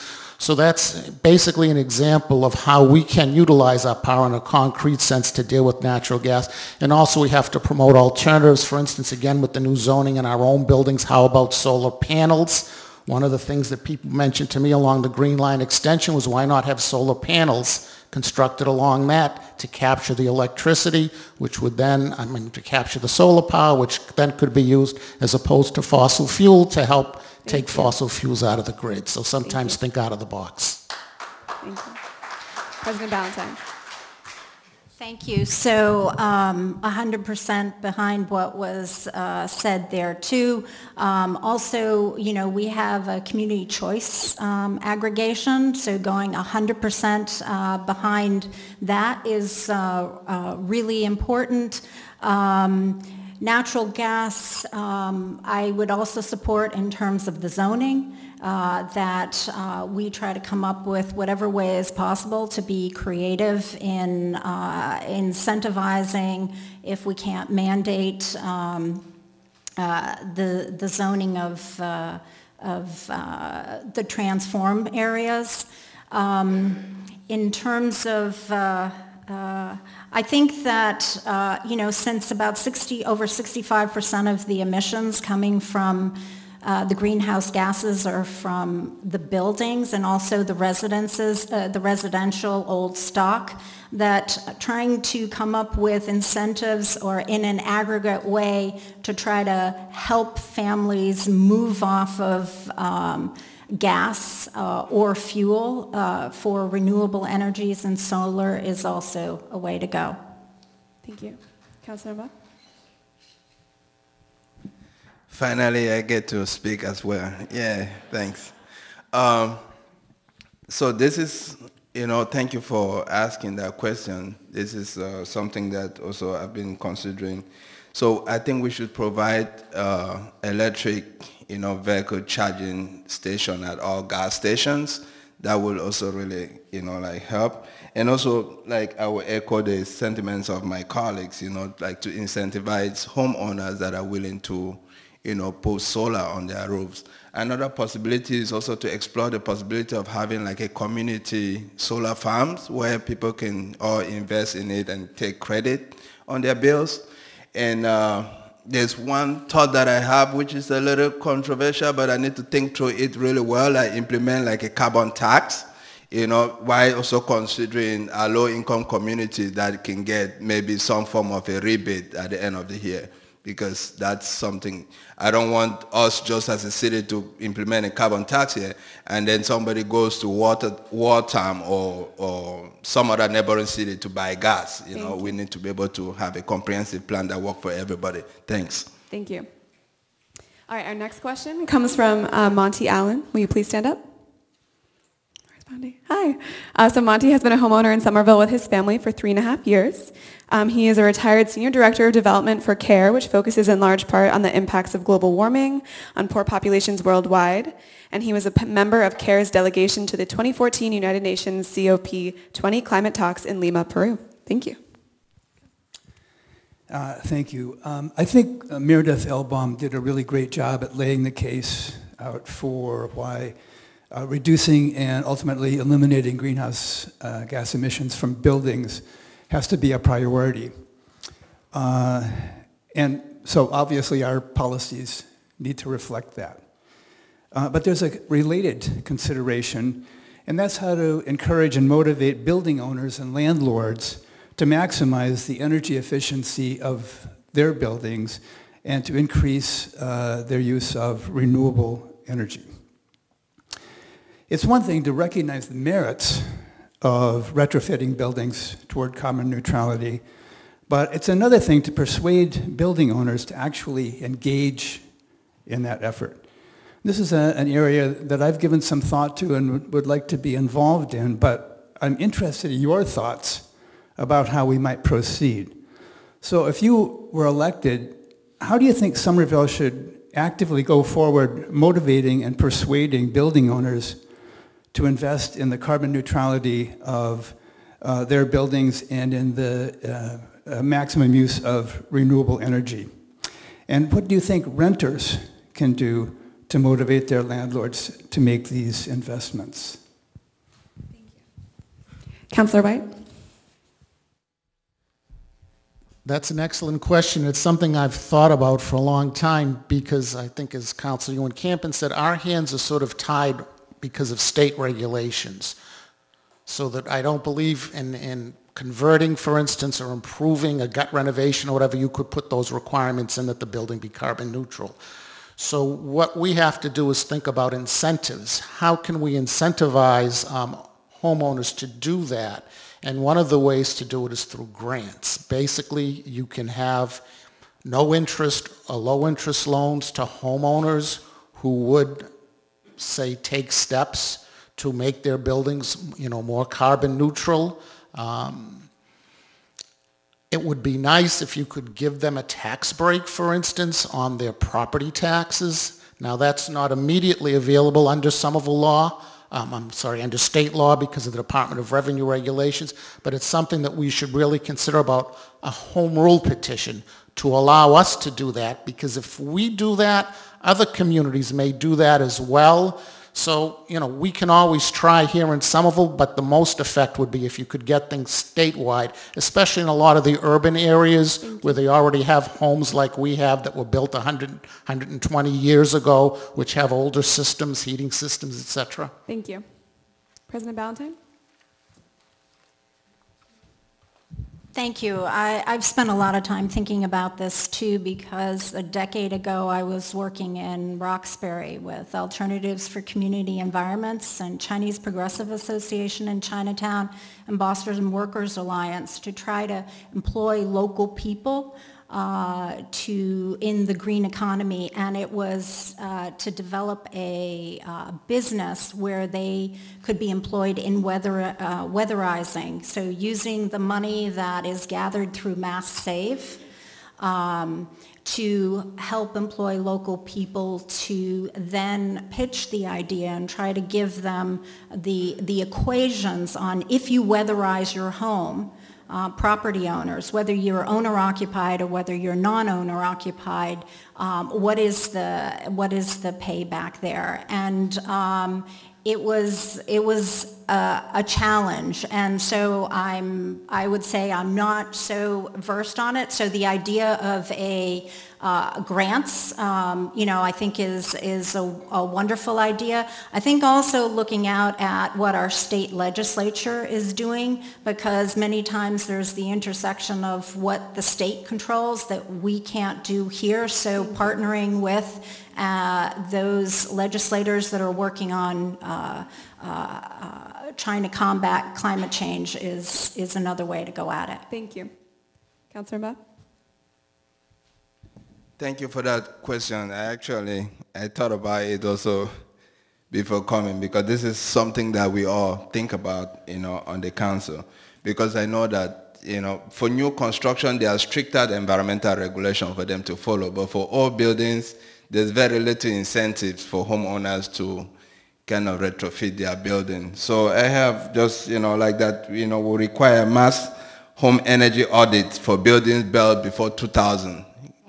So that's basically an example of how we can utilize our power in a concrete sense to deal with natural gas. And also we have to promote alternatives. For instance, again, with the new zoning in our own buildings, how about solar panels? One of the things that people mentioned to me along the Green Line extension was why not have solar panels constructed along that to capture the electricity, which would then, I mean, to capture the solar power, which then could be used as opposed to fossil fuel to help take fossil fuels out of the grid. So sometimes think out of the box. Thank you. President Ballantyne. Thank you. So um, 100% behind what was uh, said there too. Um, also, you know, we have a community choice um, aggregation, so going 100% uh, behind that is uh, uh really important. Um, natural gas, um, I would also support in terms of the zoning uh, that uh, we try to come up with whatever way is possible to be creative in uh, incentivizing if we can't mandate um, uh, the, the zoning of, uh, of uh, the transform areas. Um, in terms of I think that, uh, you know, since about 60, over 65% of the emissions coming from uh, the greenhouse gases are from the buildings and also the residences, uh, the residential old stock, that trying to come up with incentives or in an aggregate way to try to help families move off of um, gas uh, or fuel uh, for renewable energies and solar is also a way to go. Thank you. Councilor Buck? Finally, I get to speak as well. Yeah, thanks. Um, so this is, you know, thank you for asking that question. This is uh, something that also I've been considering. So I think we should provide uh, electric, you know, vehicle charging station at all gas stations that will also really, you know, like help. And also, like I will echo the sentiments of my colleagues, you know, like to incentivize homeowners that are willing to, you know, put solar on their roofs. Another possibility is also to explore the possibility of having like a community solar farms where people can all invest in it and take credit on their bills. And uh, there's one thought that I have which is a little controversial, but I need to think through it really well. I implement like a carbon tax, you know, while also considering a low-income community that can get maybe some form of a rebate at the end of the year because that's something I don't want us just as a city to implement a carbon tax here and then somebody goes to water Waltham or or some other neighboring city to buy gas. You Thank know, you. we need to be able to have a comprehensive plan that works for everybody. Thanks. Thank you. All right, our next question comes from uh, Monty Allen. Will you please stand up? Responding. Hi. Uh, so Monty has been a homeowner in Somerville with his family for three and a half years. Um, he is a retired senior director of development for CARE, which focuses in large part on the impacts of global warming on poor populations worldwide. And he was a member of CARE's delegation to the 2014 United Nations COP20 climate talks in Lima, Peru. Thank you. Uh, Thank you. Um, I think uh, Meredith Elbaum did a really great job at laying the case out for why uh, reducing and ultimately eliminating greenhouse uh, gas emissions from buildings has to be a priority. Uh, And so obviously our policies need to reflect that. Uh, But there's a related consideration, and that's how to encourage and motivate building owners and landlords to maximize the energy efficiency of their buildings and to increase uh, their use of renewable energy. It's one thing to recognize the merits of retrofitting buildings toward carbon neutrality, but it's another thing to persuade building owners to actually engage in that effort. This is a, an area that I've given some thought to and would- would like to be involved in, but I'm interested in your thoughts about how we might proceed. So if you were elected, how do you think Somerville should actively go forward motivating and persuading building owners to invest in the carbon neutrality of uh, their buildings and in the uh, uh, maximum use of renewable energy? And what do you think renters can do to motivate their landlords to make these investments? Thank you. Councillor White? That's an excellent question. It's something I've thought about for a long time because I think as Councilor Ewen-Campen said, our hands are sort of tied because of state regulations. So that I don't believe in, in converting, for instance, or improving a gut renovation or whatever, you could put those requirements in that the building be carbon neutral. So what we have to do is think about incentives. How can we incentivize um, homeowners to do that? And one of the ways to do it is through grants. Basically, you can have no interest or low interest loans to homeowners who would, say, take steps to make their buildings, you know, more carbon neutral. Um, it would be nice if you could give them a tax break, for instance, on their property taxes. Now, that's not immediately available under Somerville law, um, I'm sorry, under state law because of the Department of Revenue regulations, but it's something that we should really consider about a home rule petition to allow us to do that, because if we do that, other communities may do that as well. So, you know, we can always try here in Somerville, but the most effect would be if you could get things statewide, especially in a lot of the urban areas where they already have homes like we have that were built 100, 120 years ago, which have older systems, heating systems, et cetera. Thank you. President Ballantyne? Thank you. I, I've spent a lot of time thinking about this too because a decade ago I was working in Roxbury with Alternatives for Community Environments and Chinese Progressive Association in Chinatown and Boston Workers Alliance to try to employ local people uh, to in the green economy, and it was uh, to develop a uh, business where they could be employed in weather uh, weatherizing. So using the money that is gathered through Mass Save. um, to help employ local people to then pitch the idea and try to give them the, the equations on if you weatherize your home, uh, property owners, whether you're owner-occupied or whether you're non-owner occupied, um, what is the what is the payback there? And um, it was it was a, a, challenge, and so I'm I would say I'm not so versed on it. So the idea of a uh, grants, um, you know, I think is is a, a, wonderful idea. I think also looking out at what our state legislature is doing, because many times there's the intersection of what the state controls that we can't do here. So partnering with uh, those legislators that are working on uh, uh, uh, trying to combat climate change is, is another way to go at it. Thank you. Councillor Mbah? Thank you for that question. I actually, I thought about it also before coming because this is something that we all think about, you know, on the council. Because I know that, you know, for new construction, there are stricter environmental regulations for them to follow. But for all buildings, there's very little incentives for homeowners to kind of retrofit their building. So I have just, you know, like that, you know, we require mass home energy audits for buildings built before 2000.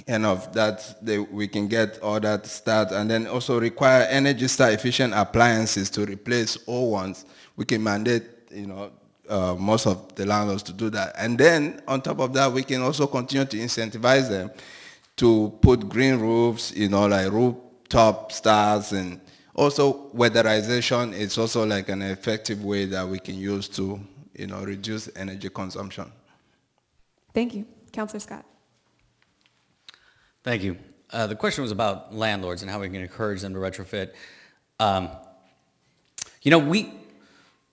Kind of that they, we can get all that start and then also require energy star efficient appliances to replace old ones. We can mandate, you know, uh, most of the landlords to do that. And then on top of that, we can also continue to incentivize them to put green roofs, you know, like rooftop stars and also weatherization is also like an effective way that we can use to, you know, reduce energy consumption. Thank you. Councillor Scott. Thank you. Uh, the question was about landlords and how we can encourage them to retrofit. Um, you know, we,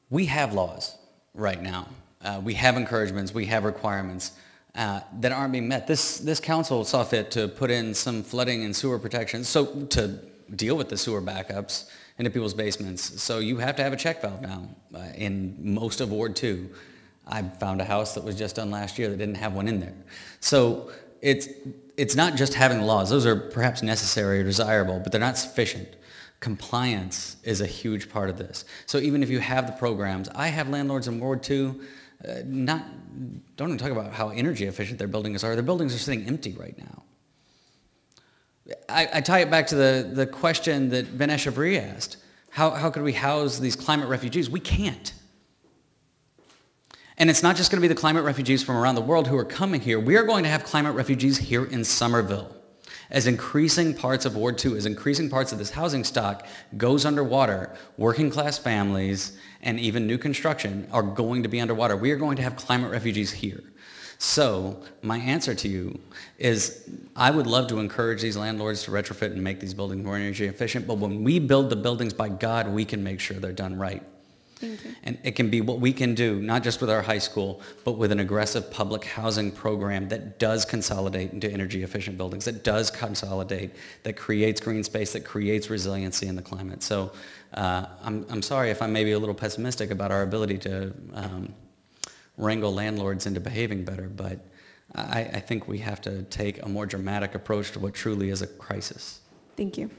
we have laws right now. Uh, we have encouragements, we have requirements uh, that aren't being met. This, this council saw fit to put in some flooding and sewer protection so to deal with the sewer backups into people's basements. So you have to have a check valve now uh, in most of Ward 2. I found a house that was just done last year that didn't have one in there. So it's, it's not just having laws. Those are perhaps necessary or desirable, but they're not sufficient. Compliance is a huge part of this. So even if you have the programs, I have landlords in Ward 2 uh, not, don't even talk about how energy efficient their buildings are. Their buildings are sitting empty right now. I, I tie it back to the, the question that Ben Echeverry asked. How, how could we house these climate refugees? We can't. And it's not just going to be the climate refugees from around the world who are coming here. We are going to have climate refugees here in Somerville. As increasing parts of Ward 2, as increasing parts of this housing stock goes underwater, working class families and even new construction are going to be underwater. We are going to have climate refugees here. So my answer to you is I would love to encourage these landlords to retrofit and make these buildings more energy efficient, but when we build the buildings by God, we can make sure they're done right. And it can be what we can do, not just with our high school, but with an aggressive public housing program that does consolidate into energy efficient buildings, that does consolidate, that creates green space, that creates resiliency in the climate. So uh, I'm, I'm sorry if I'm maybe a little pessimistic about our ability to um, wrangle landlords into behaving better, but I, I think we have to take a more dramatic approach to what truly is a crisis. Thank you.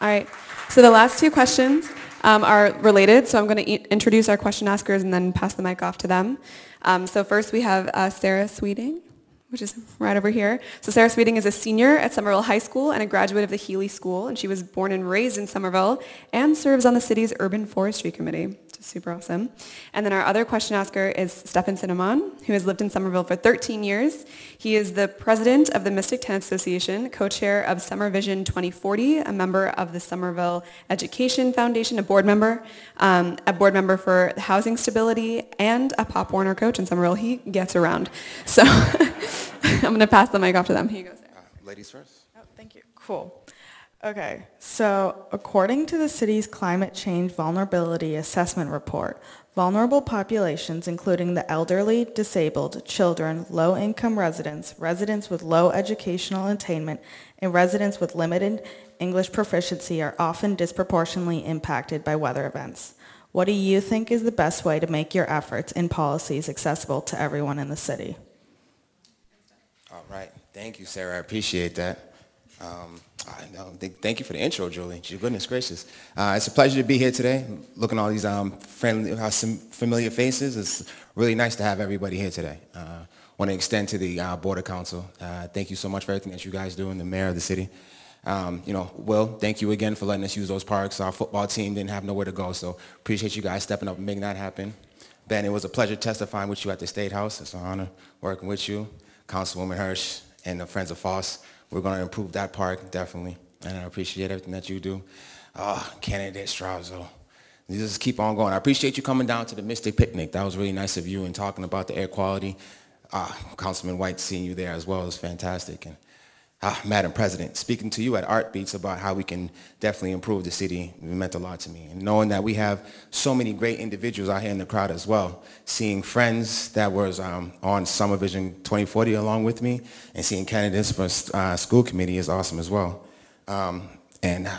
All right, so the last two questions um, are related, so I'm going to e introduce our question askers and then pass the mic off to them. Um, so first we have uh, Sarah Sweeting, which is right over here. So Sarah Sweeting is a senior at Somerville High School and a graduate of the Healey School, and she was born and raised in Somerville and serves on the city's Urban Forestry Committee which is super awesome. And then our other question asker is Stefan Cinnamon, who has lived in Somerville for 13 years. He is the president of the Mystic Tenants Association, co-chair of SomerVision 2040, a member of the Somerville Education Foundation, a board member, um, a board member for housing stability, and a Pop Warner coach in Somerville. He gets around. So I'm going to pass the mic off to them. Here you go, Sarah. Uh, ladies first. Oh, thank you. Cool. Okay, so according to the city's climate change vulnerability assessment report, vulnerable populations including the elderly, disabled, children, low-income residents, residents with low educational attainment, and residents with limited English proficiency are often disproportionately impacted by weather events. What do you think is the best way to make your efforts and policies accessible to everyone in the city? All right. Thank you, Sarah. I appreciate that. Um, Thank you for the intro, Julie. Goodness gracious. Uh, it's a pleasure to be here today. Looking at all these um, friendly, uh, familiar faces. It's really nice to have everybody here today. Uh, want to extend to the uh, Board of Council. Uh, thank you so much for everything that you guys do and the mayor of the city. Um, you know, Will, thank you again for letting us use those parks. Our football team didn't have nowhere to go, so appreciate you guys stepping up and making that happen. Ben, it was a pleasure testifying with you at the State House. It's an honor working with you, Councilwoman Hirsch, and the Friends of Foss. We're going to improve that park, definitely, and I appreciate everything that you do. Ah, candidate Strezo. You just keep on going. I appreciate you coming down to the Mystic Picnic. That was really nice of you and talking about the air quality. Ah, Councilman White, seeing you there as well is fantastic. And Ah, Madam President, speaking to you at Art Beats about how we can definitely improve the city it meant a lot to me. And knowing that we have so many great individuals out here in the crowd as well, seeing friends that was um, on SomerVision 2040 along with me, and seeing candidates for uh, school committee is awesome as well. Um, and uh,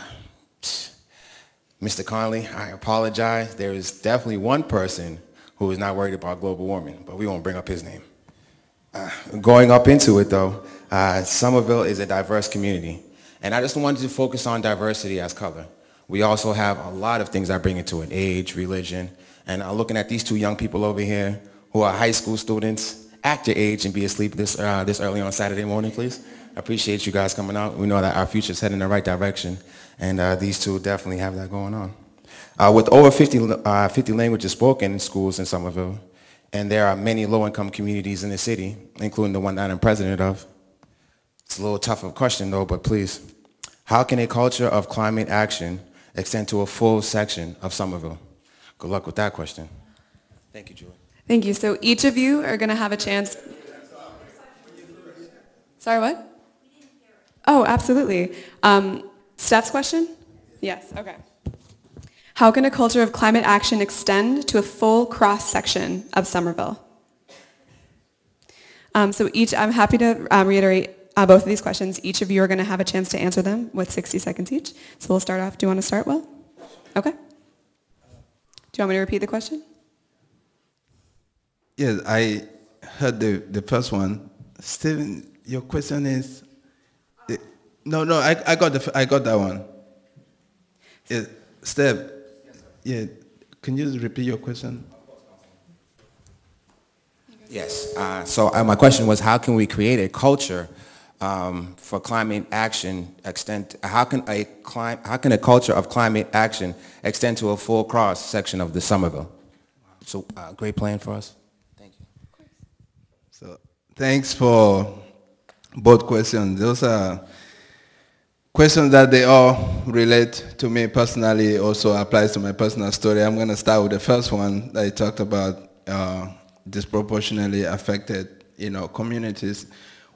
Mr. Conley, I apologize. There is definitely one person who is not worried about global warming, but we won't bring up his name. Uh, going up into it though, uh, Somerville is a diverse community. And I just wanted to focus on diversity as color. We also have a lot of things that bring into it, age, religion. And uh, looking at these two young people over here who are high school students, act your age and be asleep this, uh, this early on Saturday morning, please. I appreciate you guys coming out. We know that our future is heading in the right direction. And uh, these two definitely have that going on. Uh, with over 50, uh, 50 languages spoken in schools in Somerville, and there are many low-income communities in the city, including the one that I'm president of. It's a little tough of a question though, but please. How can a culture of climate action extend to a full section of Somerville? Good luck with that question. Thank you, Julie. Thank you. So each of you are going to have a chance. Sorry, what? Oh, absolutely. Um, Steph's question? Yes, okay. How can a culture of climate action extend to a full cross-section of Somerville? Um, so each, I'm happy to um, reiterate uh, both of these questions. Each of you are going to have a chance to answer them with 60 seconds each. So we'll start off. Do you want to start, Will? Okay. Do you want me to repeat the question? Yes, I heard the, the first one. Stephen, your question is, eh, no, no, I, I got the, f- I got that one. Yeah, Steph, yeah, can you just repeat your question? Yes. Uh, so uh, my question was, how can we create a culture um, for climate action extend? How can a clim- How can a culture of climate action extend to a full cross section of the Somerville? So, uh, great plan for us. Thank you. So thanks for both questions. Those are questions that they all relate to me personally, also applies to my personal story. I'm going to start with the first one that I talked about, uh, disproportionately affected, you know, communities,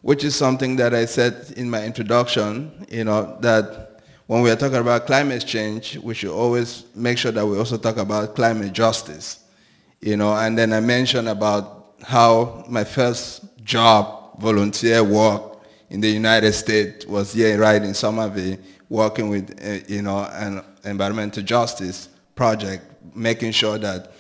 which is something that I said in my introduction, you know, that when we are talking about climate change, we should always make sure that we also talk about climate justice, you know, and then I mentioned about how my first job, volunteer work in the United States was here right in Somerville, working with, uh, you know, an environmental justice project, making sure that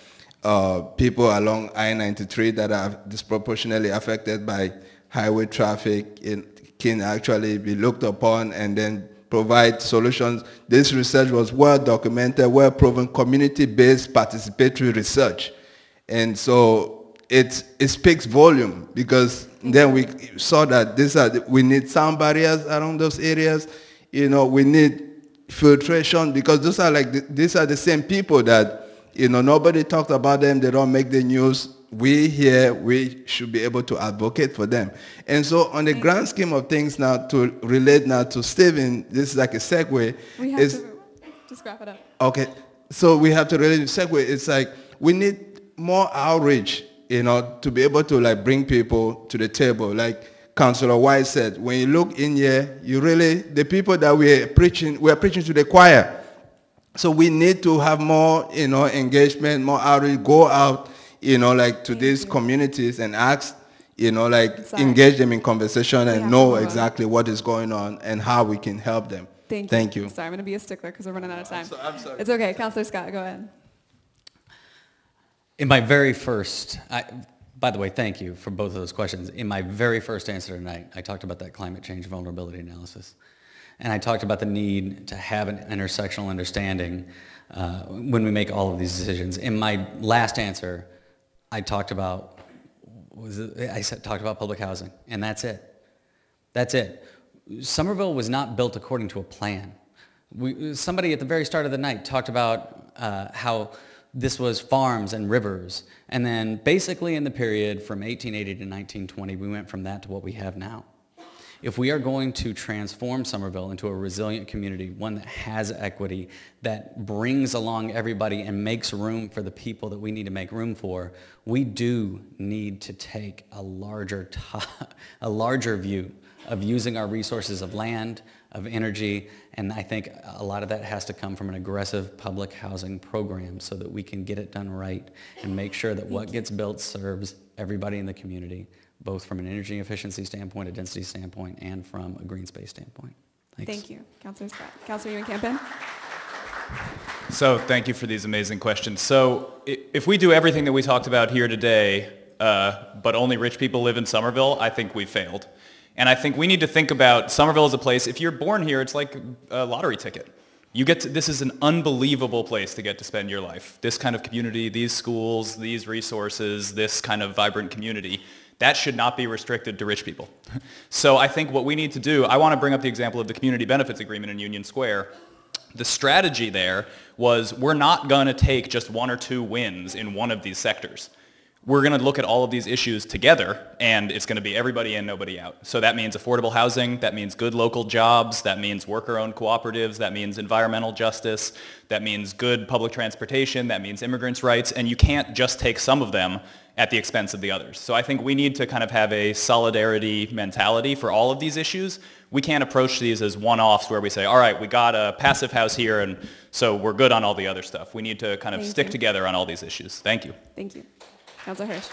uh, people along I-93 that are disproportionately affected by highway traffic in, can actually be looked upon and then provide solutions. This research was well documented, well proven, community-based participatory research. And so it, it speaks volume because then we saw that these are we need sound barriers around those areas. You know, we need filtration because those are like the, these are the same people that you know nobody talked about them. They don't make the news. We here we should be able to advocate for them. And so on the grand scheme of things now to relate now to Stephen, this is like a segue. We have to just wrap it up. Okay, so we have to relate really segue. It's like we need more outreach, you know, to be able to like bring people to the table. Like Councillor White said, when you look in here, you really the people that we're preaching, we're preaching to the choir. So we need to have more, you know, engagement, more outreach. Go out, you know, like to these communities and ask, you know, like Sorry. engage them in conversation and Yeah, know move exactly what is going on and how we can help them. Thank, you. Thank you. Sorry, I'm going to be a stickler because we're running out of time. I'm sorry. It's okay. Councillor Scott, go ahead. In my very first, I, By the way, thank you for both of those questions. In my very first answer tonight, I talked about that climate change vulnerability analysis. And I talked about the need to have an intersectional understanding uh, when we make all of these decisions. In my last answer, I talked about, was it, I said, talked about public housing, and that's it. That's it. Somerville was not built according to a plan. We, somebody at the very start of the night talked about uh, how this was farms and rivers. And then basically in the period from 1880 to 1920, we went from that to what we have now. If we are going to transform Somerville into a resilient community, one that has equity, that brings along everybody and makes room for the people that we need to make room for, we do need to take a larger, a larger view of using our resources of land, of energy, and I think a lot of that has to come from an aggressive public housing program so that we can get it done right and make sure that what gets built serves everybody in the community, both from an energy efficiency standpoint, a density standpoint, and from a green space standpoint. Thanks. Thank you. Councilor Scott. Councilor Ewen-Campen. So thank you for these amazing questions. So if we do everything that we talked about here today, uh, but only rich people live in Somerville, I think we failed. And I think we need to think about Somerville as a place, if you're born here, it's like a lottery ticket. You get to, this is an unbelievable place to get to spend your life. This kind of community, these schools, these resources, this kind of vibrant community, that should not be restricted to rich people. so I think what we need to do, I want to bring up the example of the community benefits agreement in Union Square. The strategy there was we're not going to take just one or two wins in one of these sectors we're going to look at all of these issues together and it's going to be everybody in, nobody out. So that means affordable housing, that means good local jobs, that means worker-owned cooperatives, that means environmental justice, that means good public transportation, that means immigrants' rights, and you can't just take some of them at the expense of the others. So I think we need to kind of have a solidarity mentality for all of these issues. We can't approach these as one-offs where we say, all right, we got a passive house here and so we're good on all the other stuff. We need to kind of Thank stick you. together on all these issues. Thank you. Thank you. Councilor Hirsch.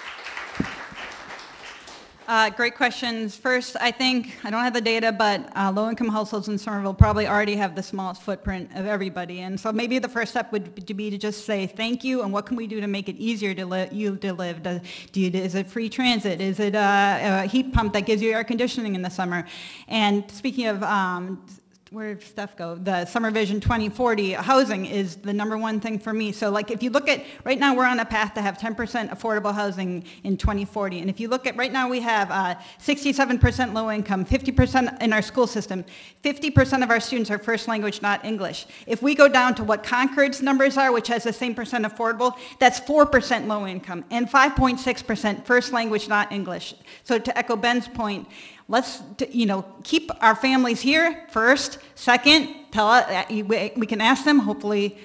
Uh, great questions. First, I think, I don't have the data, but uh, low-income households in Somerville probably already have the smallest footprint of everybody. And so maybe the first step would be to, just say thank you and what can we do to make it easier to you to live? Do, do you, is it free transit? Is it uh, a heat pump that gives you air conditioning in the summer? And speaking of um, where Steph go? The SomerVision 2040 housing is the number one thing for me. So like if you look at, right now we're on a path to have 10% affordable housing in 2040. And if you look at, right now we have uh, 67% low income, 50% in our school system, 50% of our students are first language, not English. If we go down to what Concord's numbers are, which has the same percent affordable, that's 4% low income and 5.6% first language, not English. So to echo Ben's point, let's you know keep our families here first. Second tell us uh, we can ask them. Hopefully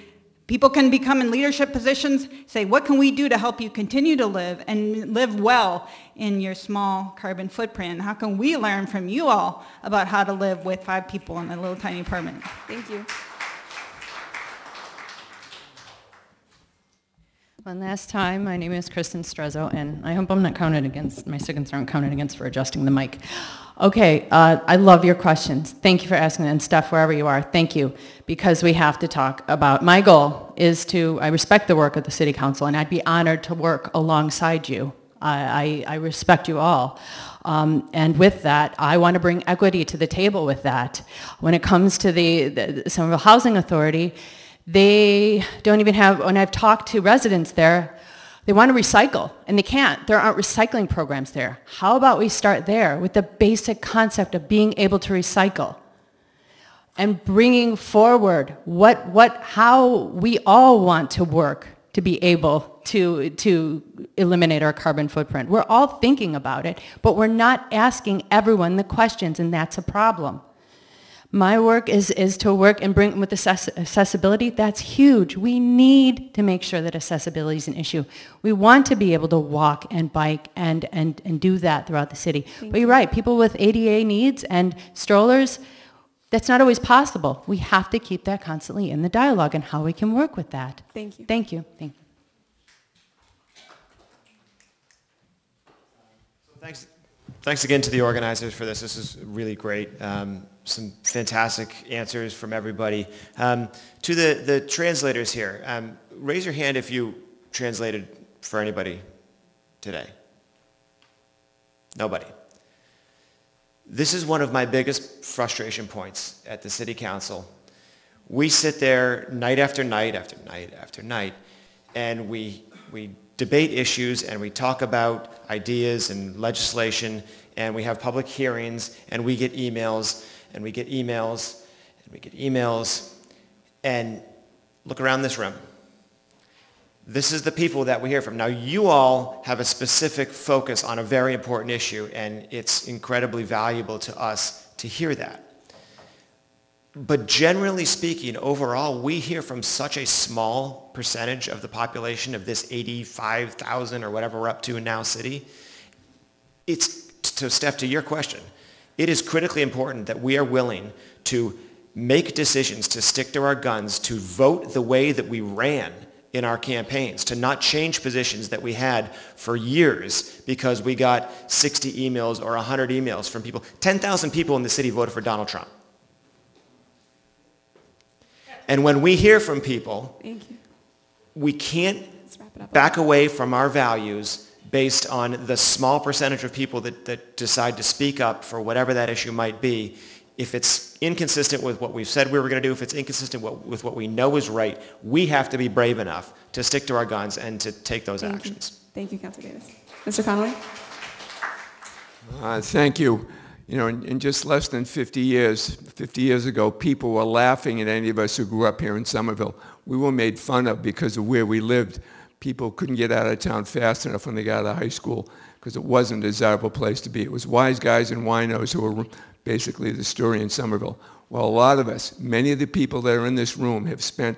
people can become in leadership positions. Say what can we do to help you continue to live and live well in your small carbon footprint? How can we learn from you all about how to live with five people in a little tiny apartment? Thank you One last time, my name is Kristen Strezo, and I hope I'm not counted against, my students aren't counted against for adjusting the mic. Okay, uh, I love your questions. Thank you for asking them. And Steph, wherever you are, thank you. Because we have to talk about, my goal is to, I respect the work of the City Council, and I'd be honored to work alongside you. I, I, I respect you all. Um, and with that, I want to bring equity to the table with that. When it comes to the, the Somerville Housing Authority, they don't even have, when I've talked to residents there, they want to recycle and they can't. There aren't recycling programs there. How about we start there with the basic concept of being able to recycle and bringing forward what, what, how we all want to work to be able to, to eliminate our carbon footprint. We're all thinking about it, but we're not asking everyone the questions and that's a problem. My work is, is to work and bring with access accessibility. That's huge. We need to make sure that accessibility is an issue. We want to be able to walk and bike and, and, and do that throughout the city. Thank but you're right, people with ADA needs and strollers, that's not always possible. We have to keep that constantly in the dialogue and how we can work with that. Thank you. Thank you. Thank you. Thanks, thanks again to the organizers for this. This is really great. Um, some fantastic answers from everybody. Um, to the, the translators here, um, raise your hand if you translated for anybody today. Nobody. This is one of my biggest frustration points at the city council. We sit there night after night after night after night, and we, we debate issues and we talk about ideas and legislation, and we have public hearings, and we get emails, and we get emails, and we get emails, and look around this room. This is the people that we hear from. Now, you all have a specific focus on a very important issue, and it's incredibly valuable to us to hear that. But generally speaking, overall, we hear from such a small percentage of the population of this 85,000 or whatever we're up to in now city. It's, to Steph, to your question, it is critically important that we are willing to make decisions, to stick to our guns, to vote the way that we ran in our campaigns, to not change positions that we had for years because we got 60 emails or 100 emails from people. 10,000 people in the city voted for Donald Trump. And when we hear from people, we can't back away from our values based on the small percentage of people that, that decide to speak up for whatever that issue might be if it's inconsistent with what we've said we were going to do, if it's inconsistent with what we know is right, we have to be brave enough to stick to our guns and to take those Thank actions. You. Thank you, Councilor Davis. Mr. Connolly? Uh, thank you. You know, in, in, just less than 50 years, 50 years ago, people were laughing at any of us who grew up here in Somerville. We were made fun of because of where we lived. People couldn't get out of town fast enough when they got out of high school because it wasn't a desirable place to be. It was wise guys and winos who were basically the story in Somerville. Well, a lot of us, many of the people that are in this room have spent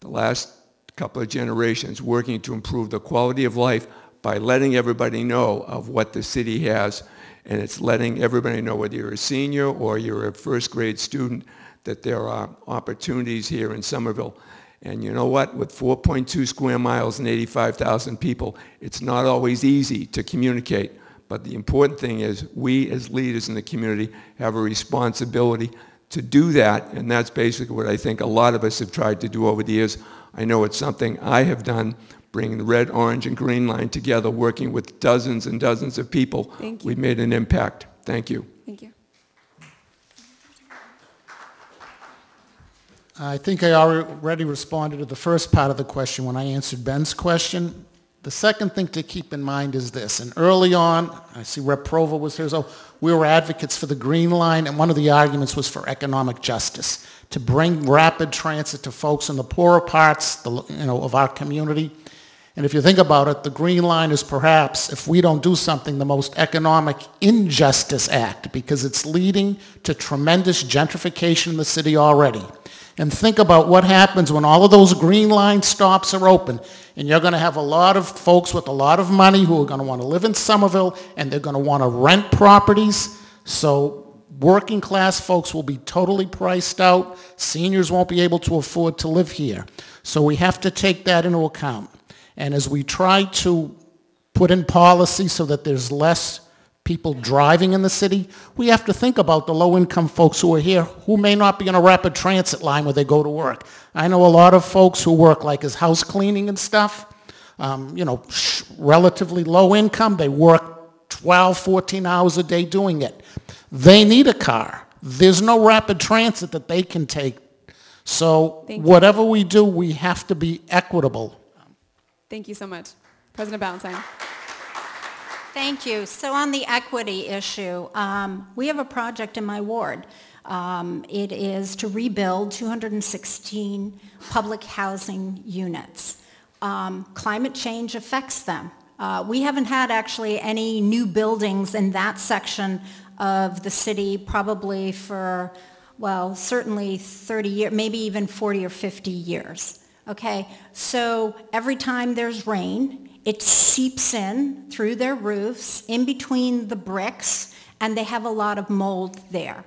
the last couple of generations working to improve the quality of life by letting everybody know of what the city has. And it's letting everybody know whether you're a senior or you're a first grade student that there are opportunities here in Somerville. And you know what? With 4.2 square miles and 85,000 people, it's not always easy to communicate. But the important thing is we as leaders in the community have a responsibility to do that, and that's basically what I think a lot of us have tried to do over the years. I know it's something I have done, bringing the red, orange, and green line together, working with dozens and dozens of people. Thank you. We've made an impact. Thank you. Thank you. I think I already responded to the first part of the question when I answered Ben's question. The second thing to keep in mind is this, and early on, I see Rep. Provost was here, so we were advocates for the Green Line, and one of the arguments was for economic justice, to bring rapid transit to folks in the poorer parts the, you know, of our community. And if you think about it, the Green Line is perhaps, if we don't do something, the most economic injustice act because it's leading to tremendous gentrification in the city already. And think about what happens when all of those Green Line stops are open and you're going to have a lot of folks with a lot of money who are going to want to live in Somerville and they're going to want to rent properties. So working class folks will be totally priced out. Seniors won't be able to afford to live here. So we have to take that into account. And as we try to put in policy so that there's less people driving in the city, we have to think about the low-income folks who are here who may not be on a rapid transit line where they go to work. I know a lot of folks who work like as house cleaning and stuff, um, you know, relatively low income. They work 12, 14 hours a day doing it. They need a car. There's no rapid transit that they can take. So whatever we do, we have to be equitable. Thank you so much. President Ballantyne. Thank you. So on the equity issue, um, we have a project in my ward. Um, it is to rebuild 216 public housing units. Um, climate change affects them. Uh, we haven't had actually any new buildings in that section of the city probably for, well, certainly 30 years, maybe even 40 or 50 years. Okay, so every time there's rain, it seeps in through their roofs, in between the bricks, and they have a lot of mold there.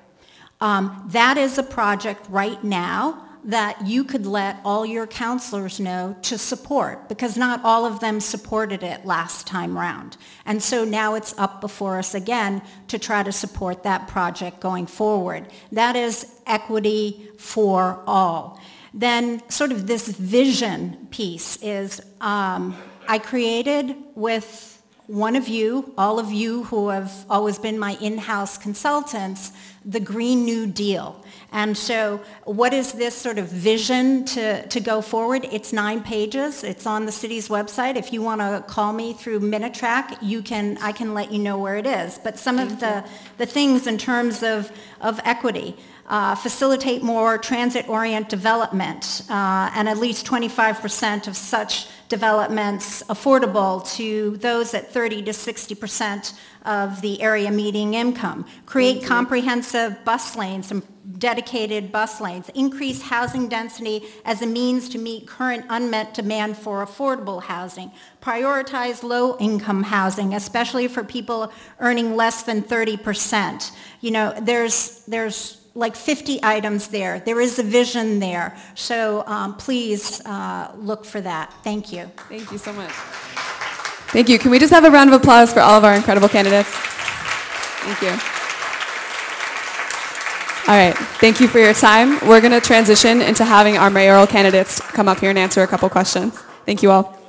Um, that is a project right now that you could let all your counselors know to support because not all of them supported it last time round. And so now it's up before us again to try to support that project going forward. That is equity for all. Then sort of this vision piece is um, I created with one of you, all of you who have always been my in-house consultants, the Green New Deal. And so what is this sort of vision to, to go forward? It's nine pages. It's on the city's website. If you want to call me through Minitrack, you can, I can let you know where it is. But some of the, the things in terms of, of equity, uh, facilitate more transit-orient development, uh, and at least 25% of such developments affordable to those at 30 to 60% of the area median income. Create comprehensive bus lanes and dedicated bus lanes. Increase housing density as a means to meet current unmet demand for affordable housing. Prioritize low-income housing, especially for people earning less than 30%. You know, there's, there's like 50 items there. There is a vision there. So um, please uh, look for that. Thank you. Thank you so much. Thank you. Can we just have a round of applause for all of our incredible candidates? Thank you. All right. Thank you for your time. We're going to transition into having our mayoral candidates come up here and answer a couple questions. Thank you all.